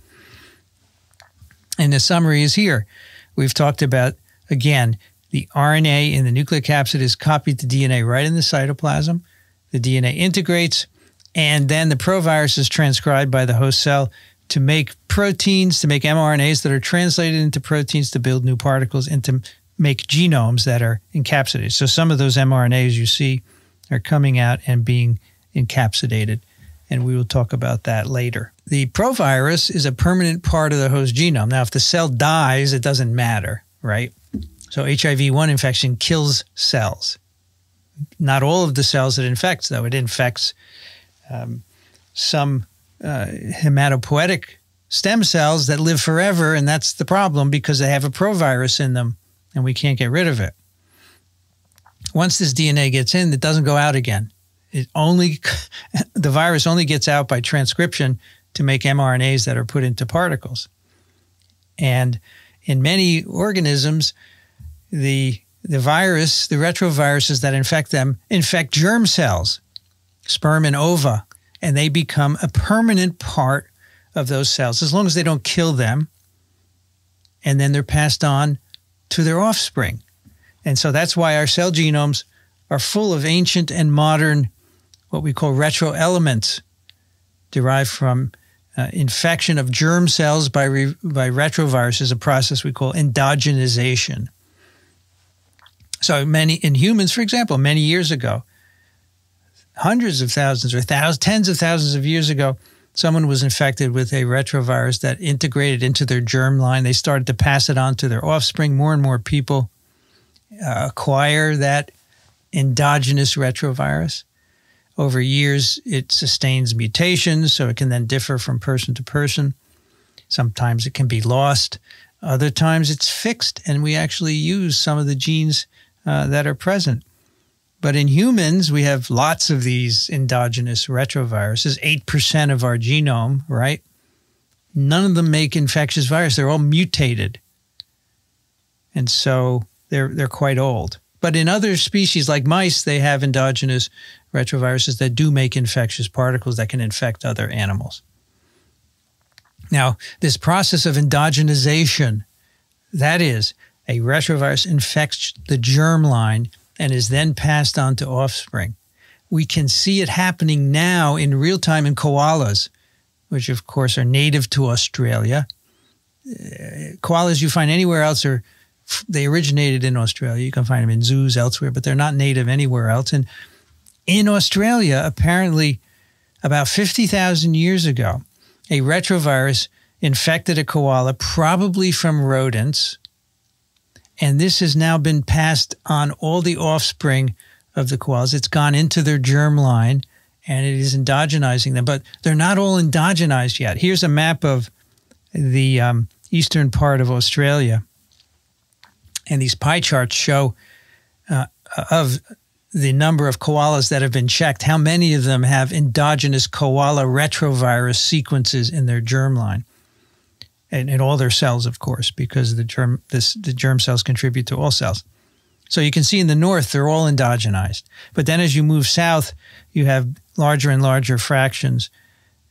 And the summary is here. We've talked about, again, the RNA in the nucleocapsid is copied to DNA right in the cytoplasm. The DNA integrates, and then the provirus is transcribed by the host cell to make proteins, to make mRNAs that are translated into proteins to build new particles and to make genomes that are encapsulated. So some of those mRNAs you see are coming out and being encapsulated, and we will talk about that later. The provirus is a permanent part of the host genome. Now, if the cell dies, it doesn't matter, right? So HIV 1 infection kills cells. Not all of the cells it infects, though. It infects um, some uh, hematopoietic stem cells that live forever, and that's the problem because they have a provirus in them and we can't get rid of it. Once this DNA gets in, it doesn't go out again. It only the virus only gets out by transcription to make mRNAs that are put into particles. And in many organisms, the the virus, the retroviruses that infect them, infect germ cells, sperm and ova, and they become a permanent part of those cells as long as they don't kill them. And then they're passed on to their offspring. And so that's why our cell genomes are full of ancient and modern, what we call retro elements, derived from uh, infection of germ cells by, re- by retroviruses, a process we call endogenization. So many in humans, for example, many years ago, hundreds of thousands or thousands, tens of thousands of years ago, someone was infected with a retrovirus that integrated into their germ line. They started to pass it on to their offspring. More and more people uh, acquire that endogenous retrovirus. Over years, it sustains mutations, so it can then differ from person to person. Sometimes it can be lost. Other times it's fixed, and we actually use some of the genes uh, that are present. But in humans, we have lots of these endogenous retroviruses, 8% of our genome, right? None of them make infectious virus. They're all mutated. And so they're, they're quite old. But in other species like mice, they have endogenous retroviruses that do make infectious particles that can infect other animals. Now, this process of endogenization, that is, a retrovirus infects the germline and is then passed on to offspring. We can see it happening now in real time in koalas, which of course are native to Australia. Uh, koalas you find anywhere else are they originated in Australia. You can find them in zoos elsewhere, but they're not native anywhere else. And in Australia, apparently, about 50,000 years ago, a retrovirus infected a koala, probably from rodents, and this has now been passed on all the offspring of the koalas. It's gone into their germ line and it is endogenizing them, but they're not all endogenized yet. Here's a map of the um, eastern part of Australia. And these pie charts show uh, of the number of koalas that have been checked, how many of them have endogenous koala retrovirus sequences in their germline and in all their cells, of course, because the germ this the germ cells contribute to all cells. So you can see in the north, they're all endogenized. But then as you move south, you have larger and larger fractions.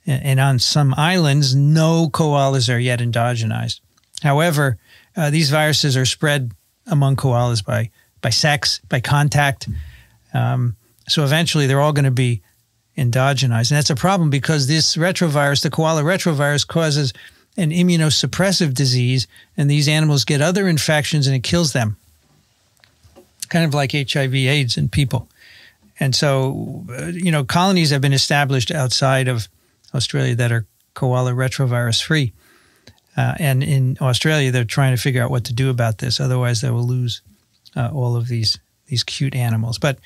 And on some islands, no koalas are yet endogenized. However, uh, these viruses are spread among koalas by, by sex, by contact. Um, so eventually they're all going to be endogenized. And that's a problem because this retrovirus, the koala retrovirus, causes an immunosuppressive disease, and these animals get other infections and it kills them kind of like HIV AIDS in people. And so, uh, you know, colonies have been established outside of Australia that are koala retrovirus free. Uh, and in Australia, they're trying to figure out what to do about this. Otherwise, they will lose uh, all of these these cute animals. But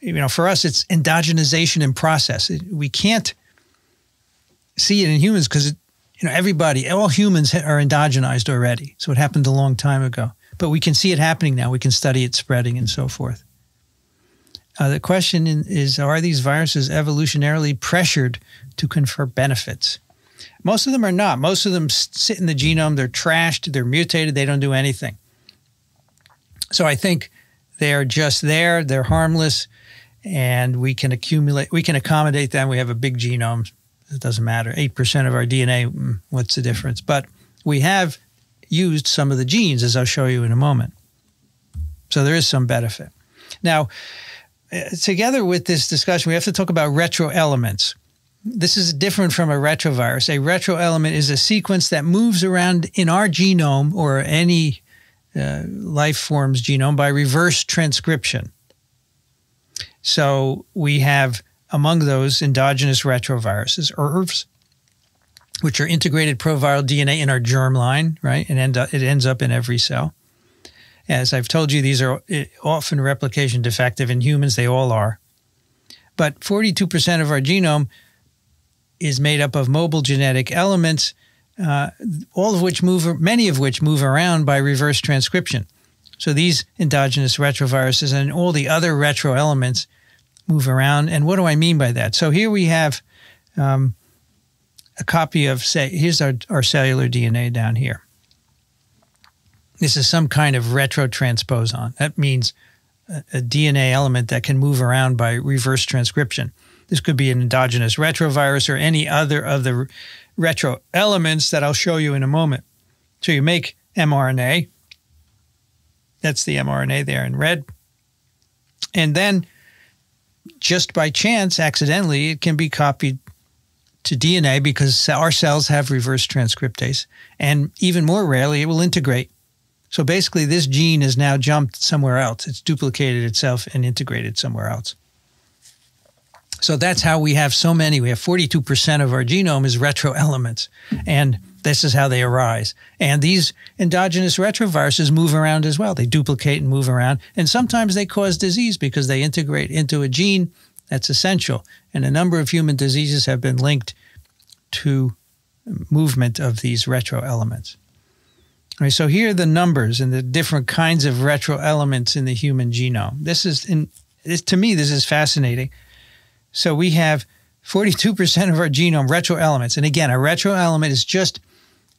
you know, for us, it's endogenization in process. It, we can't see it in humans because you know everybody, all humans are endogenized already. So it happened a long time ago. But we can see it happening now. We can study it spreading and so forth. Uh, the question is Are these viruses evolutionarily pressured to confer benefits? Most of them are not. Most of them sit in the genome, they're trashed, they're mutated, they don't do anything. So I think they're just there, they're harmless, and we can accumulate, we can accommodate them. We have a big genome, it doesn't matter. 8% of our DNA, mm, what's the difference? But we have used some of the genes, as I'll show you in a moment. So there is some benefit. Now, uh, together with this discussion, we have to talk about retroelements. This is different from a retrovirus. A retroelement is a sequence that moves around in our genome or any uh, life form's genome by reverse transcription. So we have among those endogenous retroviruses, ERVs, which are integrated proviral DNA in our germline, right? And end up, it ends up in every cell. As I've told you, these are eh, often replication defective in humans. They all are. But 42% of our genome is made up of mobile genetic elements, uh, all of which move, many of which move around by reverse transcription. So these endogenous retroviruses and all the other retro elements move around. And what do I mean by that? So here we have um, a copy of, say, here's our, our cellular DNA down here. This is some kind of retrotransposon. That means a, a DNA element that can move around by reverse transcription. This could be an endogenous retrovirus or any other of the retro elements that I'll show you in a moment. So you make mRNA. That's the mRNA there in red. And then just by chance, accidentally, it can be copied to DNA because our cells have reverse transcriptase. And even more rarely, it will integrate. So basically, this gene is now jumped somewhere else. It's duplicated itself and integrated somewhere else. So that's how we have so many. We have 42% of our genome is retro elements. And this is how they arise. And these endogenous retroviruses move around as well. They duplicate and move around. And sometimes they cause disease because they integrate into a gene that's essential. And a number of human diseases have been linked to movement of these retro elements. All right, so here are the numbers and the different kinds of retro elements in the human genome. This is, in, this, to me, this is fascinating. So we have 42% of our genome retro elements. And again, a retro element is just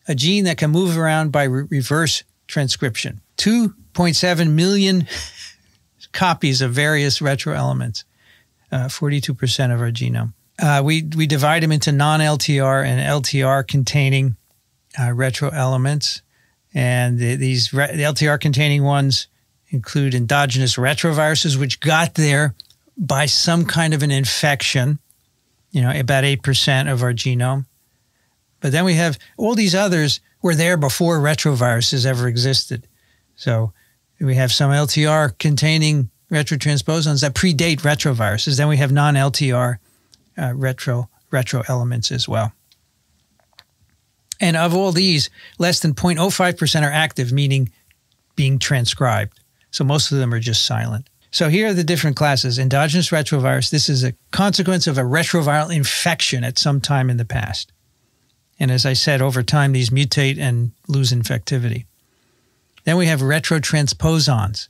a gene that can move around by re reverse transcription. 2.7 million copies of various retro elements, uh, 42% of our genome. Uh, we we divide them into non-LTR and LTR containing uh, retro elements, and the, these the LTR containing ones include endogenous retroviruses, which got there by some kind of an infection. You know, about eight percent of our genome, but then we have all these others were there before retroviruses ever existed. So we have some LTR containing retrotransposons that predate retroviruses. Then we have non-LTR uh, retro retro elements as well. And of all these, less than 0.05% are active, meaning being transcribed. So most of them are just silent. So here are the different classes. Endogenous retrovirus, this is a consequence of a retroviral infection at some time in the past. And as I said, over time, these mutate and lose infectivity. Then we have retrotransposons.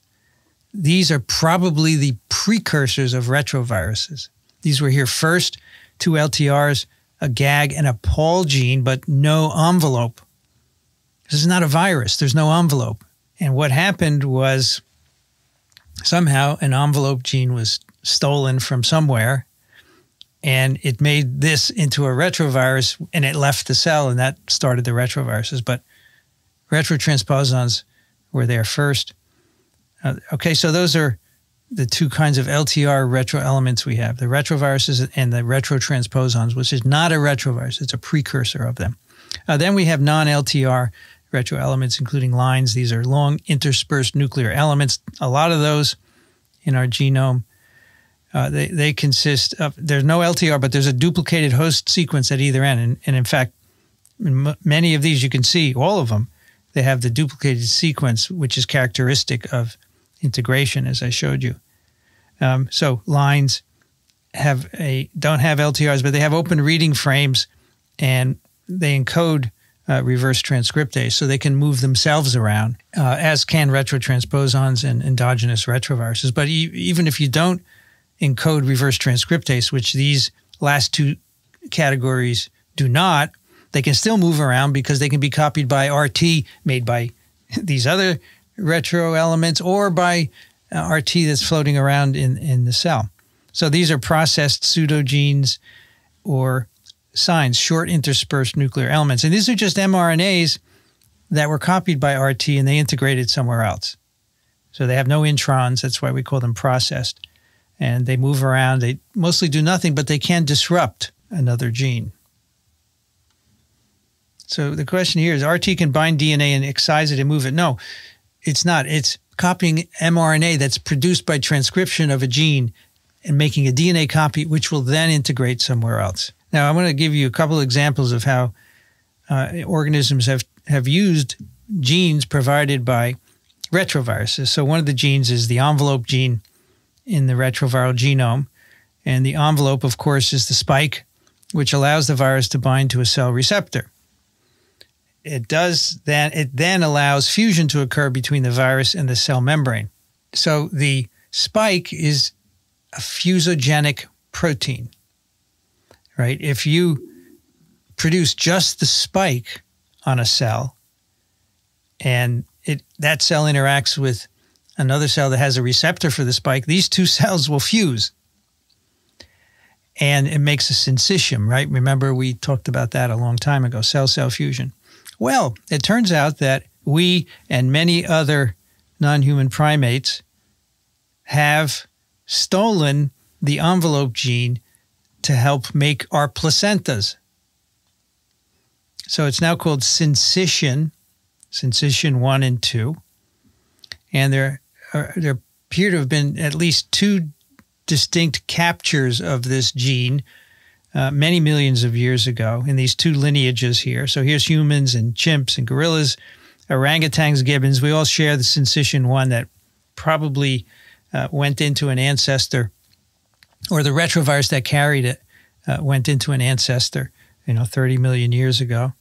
These are probably the precursors of retroviruses. These were here first, two LTRs, a GAG, and a Pol gene, but no envelope. This is not a virus. There's no envelope. And what happened was somehow an envelope gene was stolen from somewhere and it made this into a retrovirus and it left the cell and that started the retroviruses. But retrotransposons were there first. Uh, okay, so those are the two kinds of LTR retroelements we have the retroviruses and the retrotransposons, which is not a retrovirus, it's a precursor of them. Uh, then we have non LTR retro elements, including lines. These are long interspersed nuclear elements. A lot of those in our genome. Uh, they, they consist of, there's no LTR, but there's a duplicated host sequence at either end. And, and in fact, in many of these, you can see all of them, they have the duplicated sequence, which is characteristic of integration, as I showed you. Um, so lines have a don't have LTRs, but they have open reading frames, and they encode uh, reverse transcriptase, so they can move themselves around, uh, as can retrotransposons and endogenous retroviruses. But e- even if you don't encode reverse transcriptase, which these last two categories do not, they can still move around because they can be copied by RT made by these other retro elements or by uh, RT that's floating around in, in the cell. So these are processed pseudogenes or signs, short interspersed nuclear elements. And these are just mRNAs that were copied by RT and they integrated somewhere else. So they have no introns. That's why we call them processed. And they move around. They mostly do nothing, but they can disrupt another gene. So the question here is RT can bind DNA and excise it and move it. No, it's not. It's copying mRNA that's produced by transcription of a gene and making a DNA copy, which will then integrate somewhere else. Now, I'm going to give you a couple examples of how uh, organisms have, have used genes provided by retroviruses. So, one of the genes is the envelope gene in the retroviral genome. And the envelope, of course, is the spike, which allows the virus to bind to a cell receptor. It does then, it then allows fusion to occur between the virus and the cell membrane. So, the spike is a fusogenic protein right? If you produce just the spike on a cell and it that cell interacts with another cell that has a receptor for the spike, these two cells will fuse. And it makes a syncytium, right? Remember, we talked about that a long time ago cell cell fusion. Well, it turns out that we and many other non human primates have stolen the envelope gene to help make our placentas. So it's now called syncytium, syncytium 1 and 2. And there, are, there appear to have been at least two distinct captures of this gene uh, many millions of years ago in these two lineages here. So here's humans and chimps and gorillas, orangutans, gibbons. We all share the syncytium 1 that probably uh, went into an ancestor or the retrovirus that carried it uh, went into an ancestor, you know, 30 million years ago.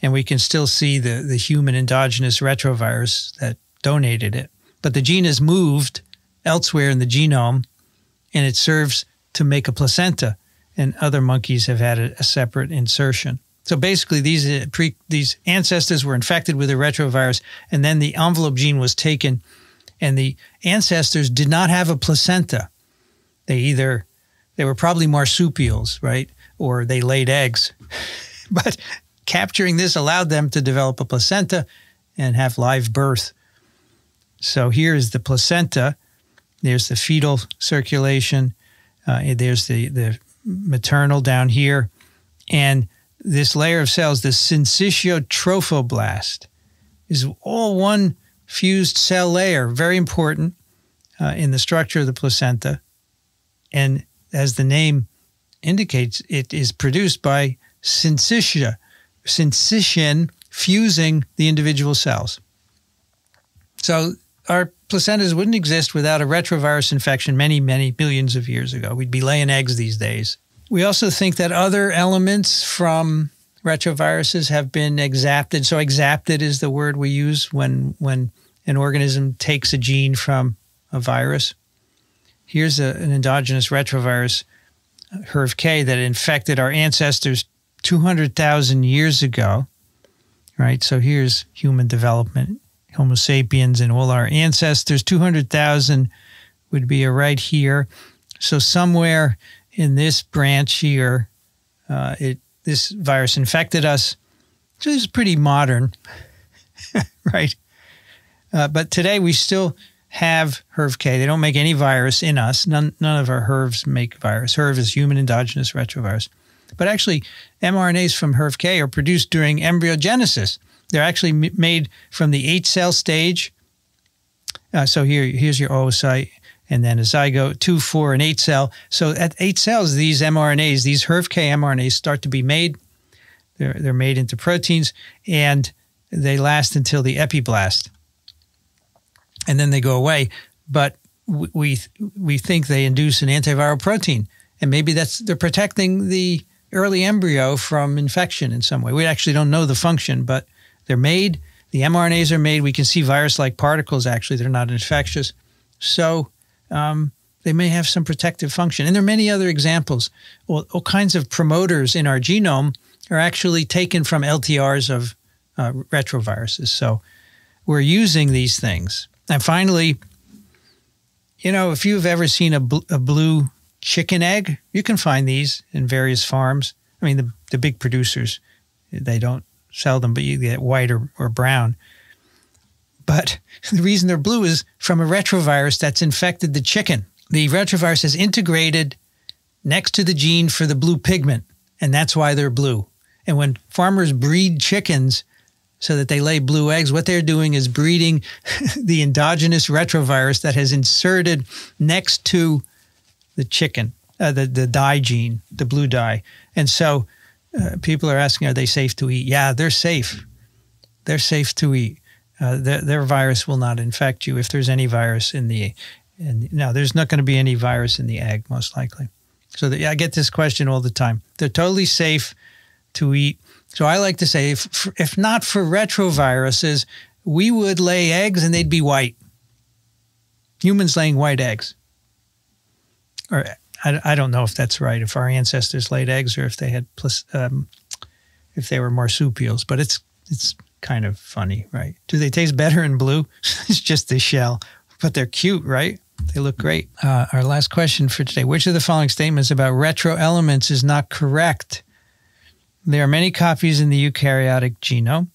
And we can still see the, the human endogenous retrovirus that donated it. But the gene is moved elsewhere in the genome and it serves to make a placenta. And other monkeys have had a, a separate insertion. So basically, these uh, pre, these ancestors were infected with a retrovirus, and then the envelope gene was taken, and the ancestors did not have a placenta. They either they were probably marsupials, right? Or they laid eggs. but capturing this allowed them to develop a placenta and have live birth. So here's the placenta. There's the fetal circulation. Uh, there's the, the maternal down here. And this layer of cells, the syncytiotrophoblast, is all one fused cell layer, very important uh, in the structure of the placenta. And as the name indicates, it is produced by syncytia, syncytian fusing the individual cells. So our placentas wouldn't exist without a retrovirus infection many, many millions of years ago. We'd be laying eggs these days. We also think that other elements from retroviruses have been exapted. So exapted is the word we use when when an organism takes a gene from a virus. Here's a, an endogenous retrovirus, HERV-K, that infected our ancestors 200,000 years ago, right? So here's human development. Homo sapiens and all our ancestors. 200,000 would be right here. So somewhere in this branch here, uh, it this virus infected us. So this is pretty modern, right? Uh, but today we still have HERV-K. They don't make any virus in us. None, none of our HERVs make virus. HERV is human endogenous retrovirus. But actually, mRNAs from HERV-K are produced during embryogenesis. They're actually made from the eight cell stage. Uh, so here, here's your oocyte, and then a zygote, two, four, and eight cell. So at eight cells, these mRNAs, these HERV-K mRNAs, start to be made. They're, they're made into proteins, and they last until the epiblast and then they go away. But we we think they induce an antiviral protein, and maybe that's they're protecting the early embryo from infection in some way. We actually don't know the function, but they're made. The mRNAs are made. We can see virus-like particles. Actually, they're not infectious, so um, they may have some protective function. And there are many other examples. All, all kinds of promoters in our genome are actually taken from LTRs of uh, retroviruses. So we're using these things. And finally, you know, if you've ever seen a, bl- a blue chicken egg, you can find these in various farms. I mean, the, the big producers, they don't sell them, but you get white or, or brown. But the reason they're blue is from a retrovirus that's infected the chicken. The retrovirus is integrated next to the gene for the blue pigment, and that's why they're blue. And when farmers breed chickens, so that they lay blue eggs. What they're doing is breeding the endogenous retrovirus that has inserted next to the chicken, uh, the, the dye gene, the blue dye. And so uh, people are asking, are they safe to eat? Yeah, they're safe. They're safe to eat. Uh, their, their, virus will not infect you if there's any virus in the. And now there's not going to be any virus in the egg, most likely. So the, I get this question all the time. They're totally safe to eat. So I like to say, if, if not for retroviruses, we would lay eggs and they'd be white. Humans laying white eggs. Or I, I don't know if that's right. If our ancestors laid eggs or if they had um, if they were marsupials, but it's it's kind of funny, right? Do they taste better in blue? it's just the shell, but they're cute, right? They look great. Uh, our last question for today: Which of the following statements about retro elements is not correct? There are many copies in the eukaryotic genome.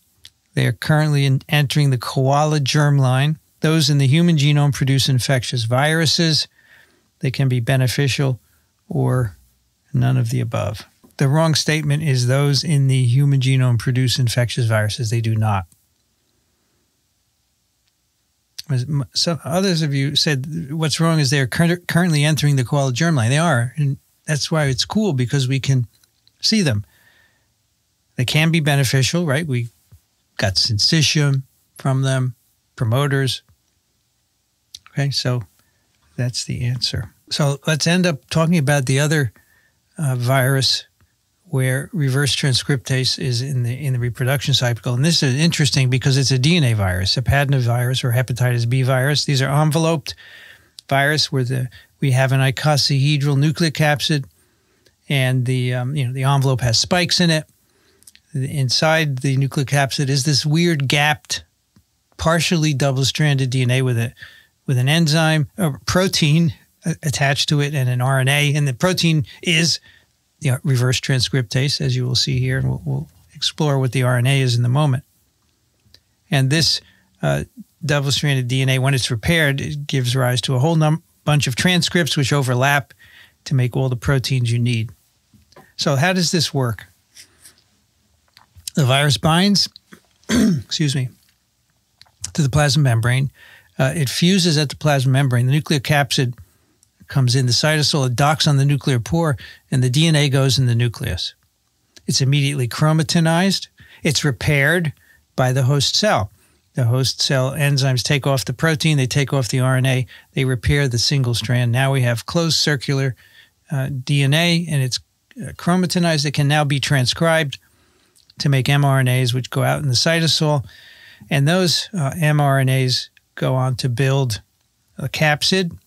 They are currently in, entering the koala germline. Those in the human genome produce infectious viruses. They can be beneficial or none of the above. The wrong statement is those in the human genome produce infectious viruses. They do not. So others of you said what's wrong is they're currently entering the koala germline. They are, and that's why it's cool because we can see them. They can be beneficial, right? We got syncytium from them, promoters. Okay, so that's the answer. So let's end up talking about the other uh, virus where reverse transcriptase is in the in the reproduction cycle. And this is interesting because it's a DNA virus, a hepatinovirus or hepatitis B virus. These are enveloped virus where the we have an icosahedral nucleocapsid, and the um, you know the envelope has spikes in it, inside the nucleocapsid is this weird gapped, partially double-stranded DNA with a with an enzyme, or protein attached to it, and an RNA. And the protein is you know, reverse transcriptase, as you will see here, and we'll, we'll, explore what the RNA is in the moment. And this uh, double-stranded DNA, when it's repaired, it gives rise to a whole bunch of transcripts which overlap to make all the proteins you need. So, how does this work? The virus binds, excuse me, to the plasma membrane. Uh, it fuses at the plasma membrane. The nuclear capsid comes in the cytosol, it docks on the nuclear pore, and the DNA goes in the nucleus. It's immediately chromatinized. It's repaired by the host cell. The host cell enzymes take off the protein, they take off the RNA, they repair the single strand. Now we have closed circular uh, DNA and it's uh, chromatinized. It can now be transcribed to make mRNAs, which go out in the cytosol. And those uh, mRNAs go on to build a capsid.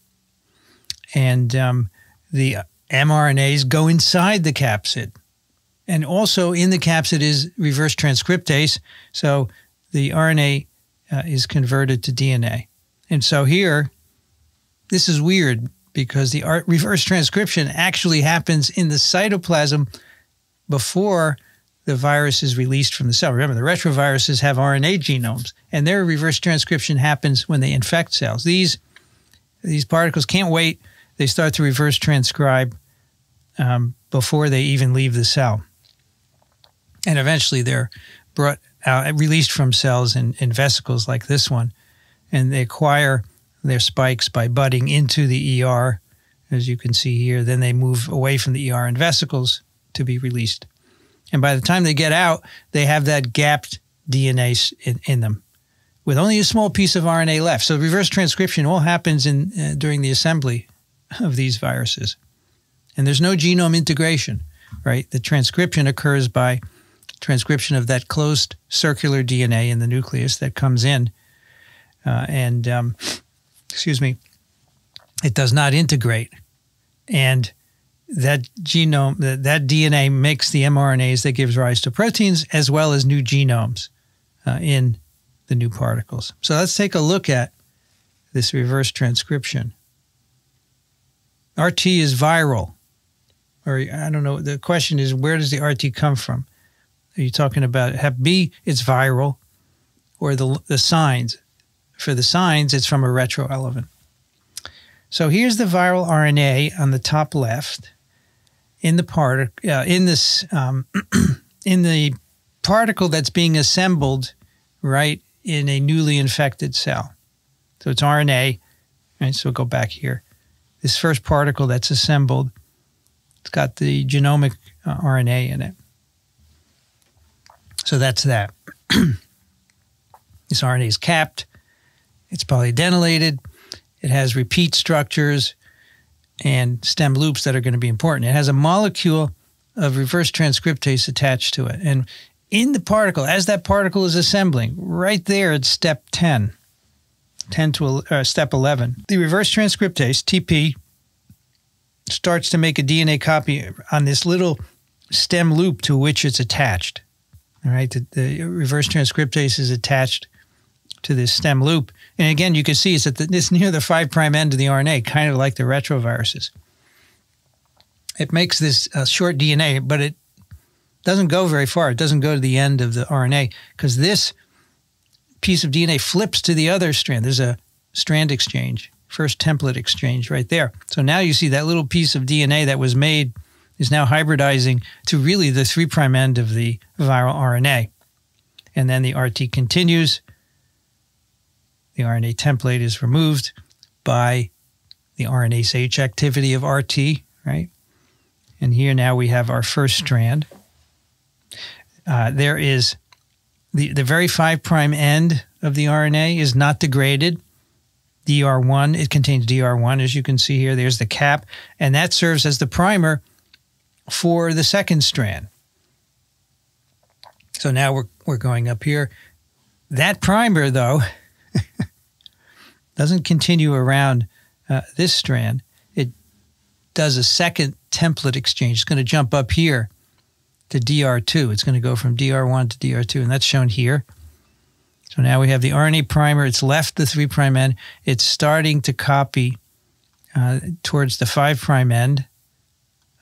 And um, the mRNAs go inside the capsid. And also in the capsid is reverse transcriptase. So the RNA uh, is converted to DNA. And so here, this is weird because the reverse transcription actually happens in the cytoplasm before the virus is released from the cell. Remember, the retroviruses have RNA genomes, and their reverse transcription happens when they infect cells. These these particles can't wait; they start to reverse transcribe um, before they even leave the cell, and eventually they're brought out, released from cells in, in vesicles like this one, and they acquire their spikes by budding into the ER, as you can see here. Then they move away from the ER in vesicles to be released. And by the time they get out, they have that gapped DNA in, in them with only a small piece of RNA left. So reverse transcription all happens in, uh, during the assembly of these viruses. And there's no genome integration, right? The transcription occurs by transcription of that closed circular DNA in the nucleus that comes in. Uh, and, um, excuse me, it does not integrate. And that genome, that, that DNA makes the mRNAs that gives rise to proteins as well as new genomes uh, in the new particles. So let's take a look at this reverse transcription. RT is viral, or I don't know. The question is, where does the RT come from? Are you talking about Hep B? It's viral, or the the signs. For the signs, it's from a retroelement. So here's the viral RNA on the top left in the part uh, in this um, in the particle that's being assembled right in a newly infected cell. So it's RNA, right? So we'll go back here. This first particle that's assembled, it's got the genomic uh, RNA in it. So that's that. this RNA is capped. It's polyadenylated. It has repeat structures and stem loops that are going to be important. It has a molecule of reverse transcriptase attached to it. And in the particle, as that particle is assembling, right there at step 10, 10 to uh, step 11, the reverse transcriptase, TP, starts to make a DNA copy on this little stem loop to which it's attached. All right, the, the reverse transcriptase is attached to this stem loop. And again, you can see it's at the, it's near the five prime end of the RNA, kind of like the retroviruses. It makes this uh, short DNA, but it doesn't go very far. It doesn't go to the end of the RNA because this piece of DNA flips to the other strand. There's a strand exchange, first template exchange right there. So now you see that little piece of DNA that was made is now hybridizing to really the three prime end of the viral RNA. And then the RT continues the RNA template is removed by the RNase H activity of RT, right? And here now we have our first strand. Uh, there is the, the very 5' prime end of the RNA is not degraded. DR1, it contains DR1, as you can see here. There's the cap, and that serves as the primer for the second strand. So now we're, we're going up here. That primer, though, doesn't continue around uh, this strand. It does a second template exchange. It's going to jump up here to DR2. It's going to go from DR1 to DR2, and that's shown here. So now we have the RNA primer. It's left the 3' end. It's starting to copy uh, towards the 5' end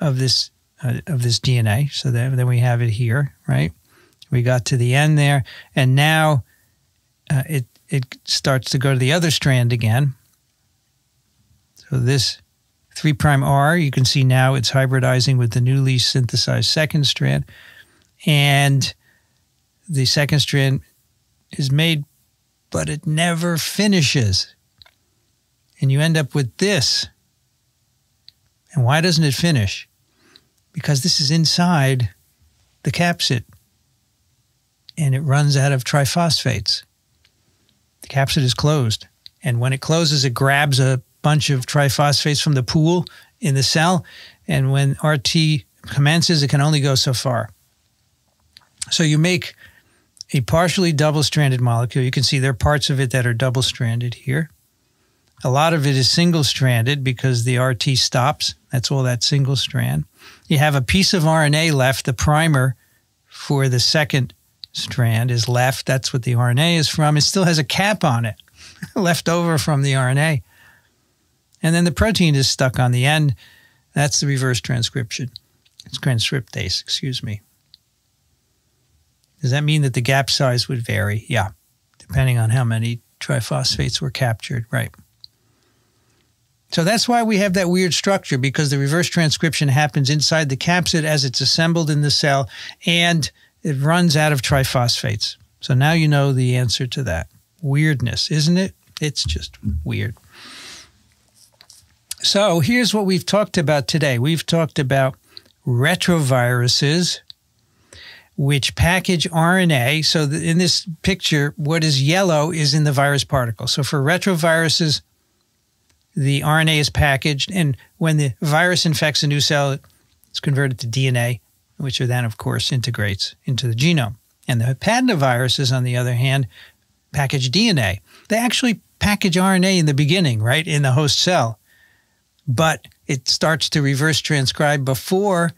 of this uh, of this DNA. So that, then we have it here, right? We got to the end there, and now uh, it it starts to go to the other strand again. So this 3' R, you can see now it's hybridizing with the newly synthesized second strand. And the second strand is made, but it never finishes. And you end up with this. And why doesn't it finish? Because this is inside the capsid and it runs out of triphosphates the capsid is closed. And when it closes, it grabs a bunch of triphosphates from the pool in the cell. And when RT commences, it can only go so far. So you make a partially double stranded molecule. You can see there are parts of it that are double stranded here. A lot of it is single stranded because the RT stops. That's all that single strand. You have a piece of RNA left, the primer for the second strand is left. That's what the RNA is from. It still has a cap on it, left over from the RNA. And then the protein is stuck on the end. That's the reverse transcription. It's transcriptase, excuse me. Does that mean that the gap size would vary? Yeah, depending on how many triphosphates were captured, right. So that's why we have that weird structure because the reverse transcription happens inside the capsid as it's assembled in the cell and it runs out of triphosphates. So now you know the answer to that. Weirdness, isn't it? It's just weird. So here's what we've talked about today. We've talked about retroviruses, which package RNA. So in this picture, what is yellow is in the virus particle. So for retroviruses, the RNA is packaged, and when the virus infects a new cell, it's converted to DNA, which are then, of course, integrates into the genome. And the hepadnaviruses, on the other hand, package DNA. They actually package RNA in the beginning, right, in the host cell, but it starts to reverse transcribe before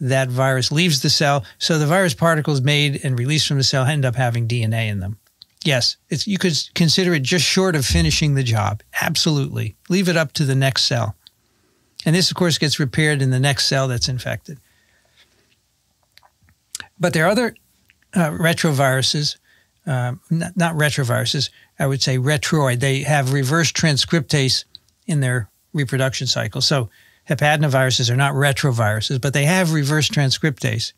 that virus leaves the cell. So the virus particles made and released from the cell end up having DNA in them. Yes, it's, you could consider it just short of finishing the job. Absolutely. Leave it up to the next cell. And this, of course, gets repaired in the next cell that's infected. But there are other uh, retroviruses, uh, not, not retroviruses, I would say retroid. They have reverse transcriptase in their reproduction cycle. So hepadnaviruses are not retroviruses, but they have reverse transcriptase.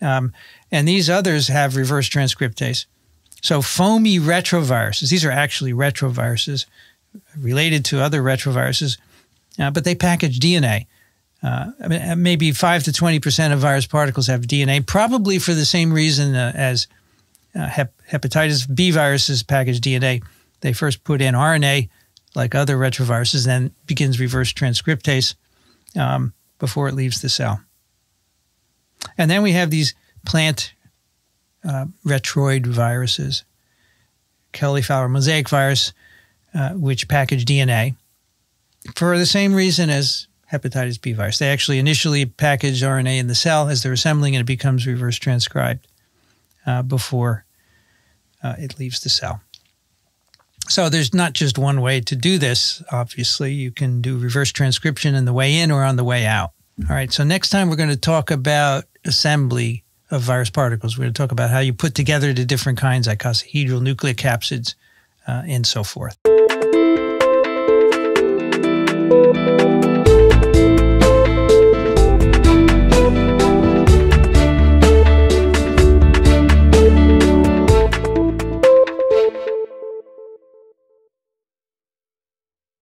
Um, and these others have reverse transcriptase. So foamy retroviruses, these are actually retroviruses related to other retroviruses, uh, but they package DNA. Uh, I mean, uh, maybe 5 to 20% of virus particles have DNA, probably for the same reason uh, as uh, hep hepatitis B viruses package DNA. They first put in RNA, like other retroviruses, then begins reverse transcriptase um, before it leaves the cell. And then we have these plant uh, retroid viruses, Fowler mosaic virus, which package DNA for the same reason as hepatitis B virus. They actually initially package RNA in the cell as they're assembling and it becomes reverse transcribed uh, before uh, it leaves the cell. So there's not just one way to do this. Obviously, you can do reverse transcription in the way in or on the way out. All right. So next time we're going to talk about assembly of virus particles. We're going to talk about how you put together the different kinds, icosahedral nucleocapsids, uh, and so forth.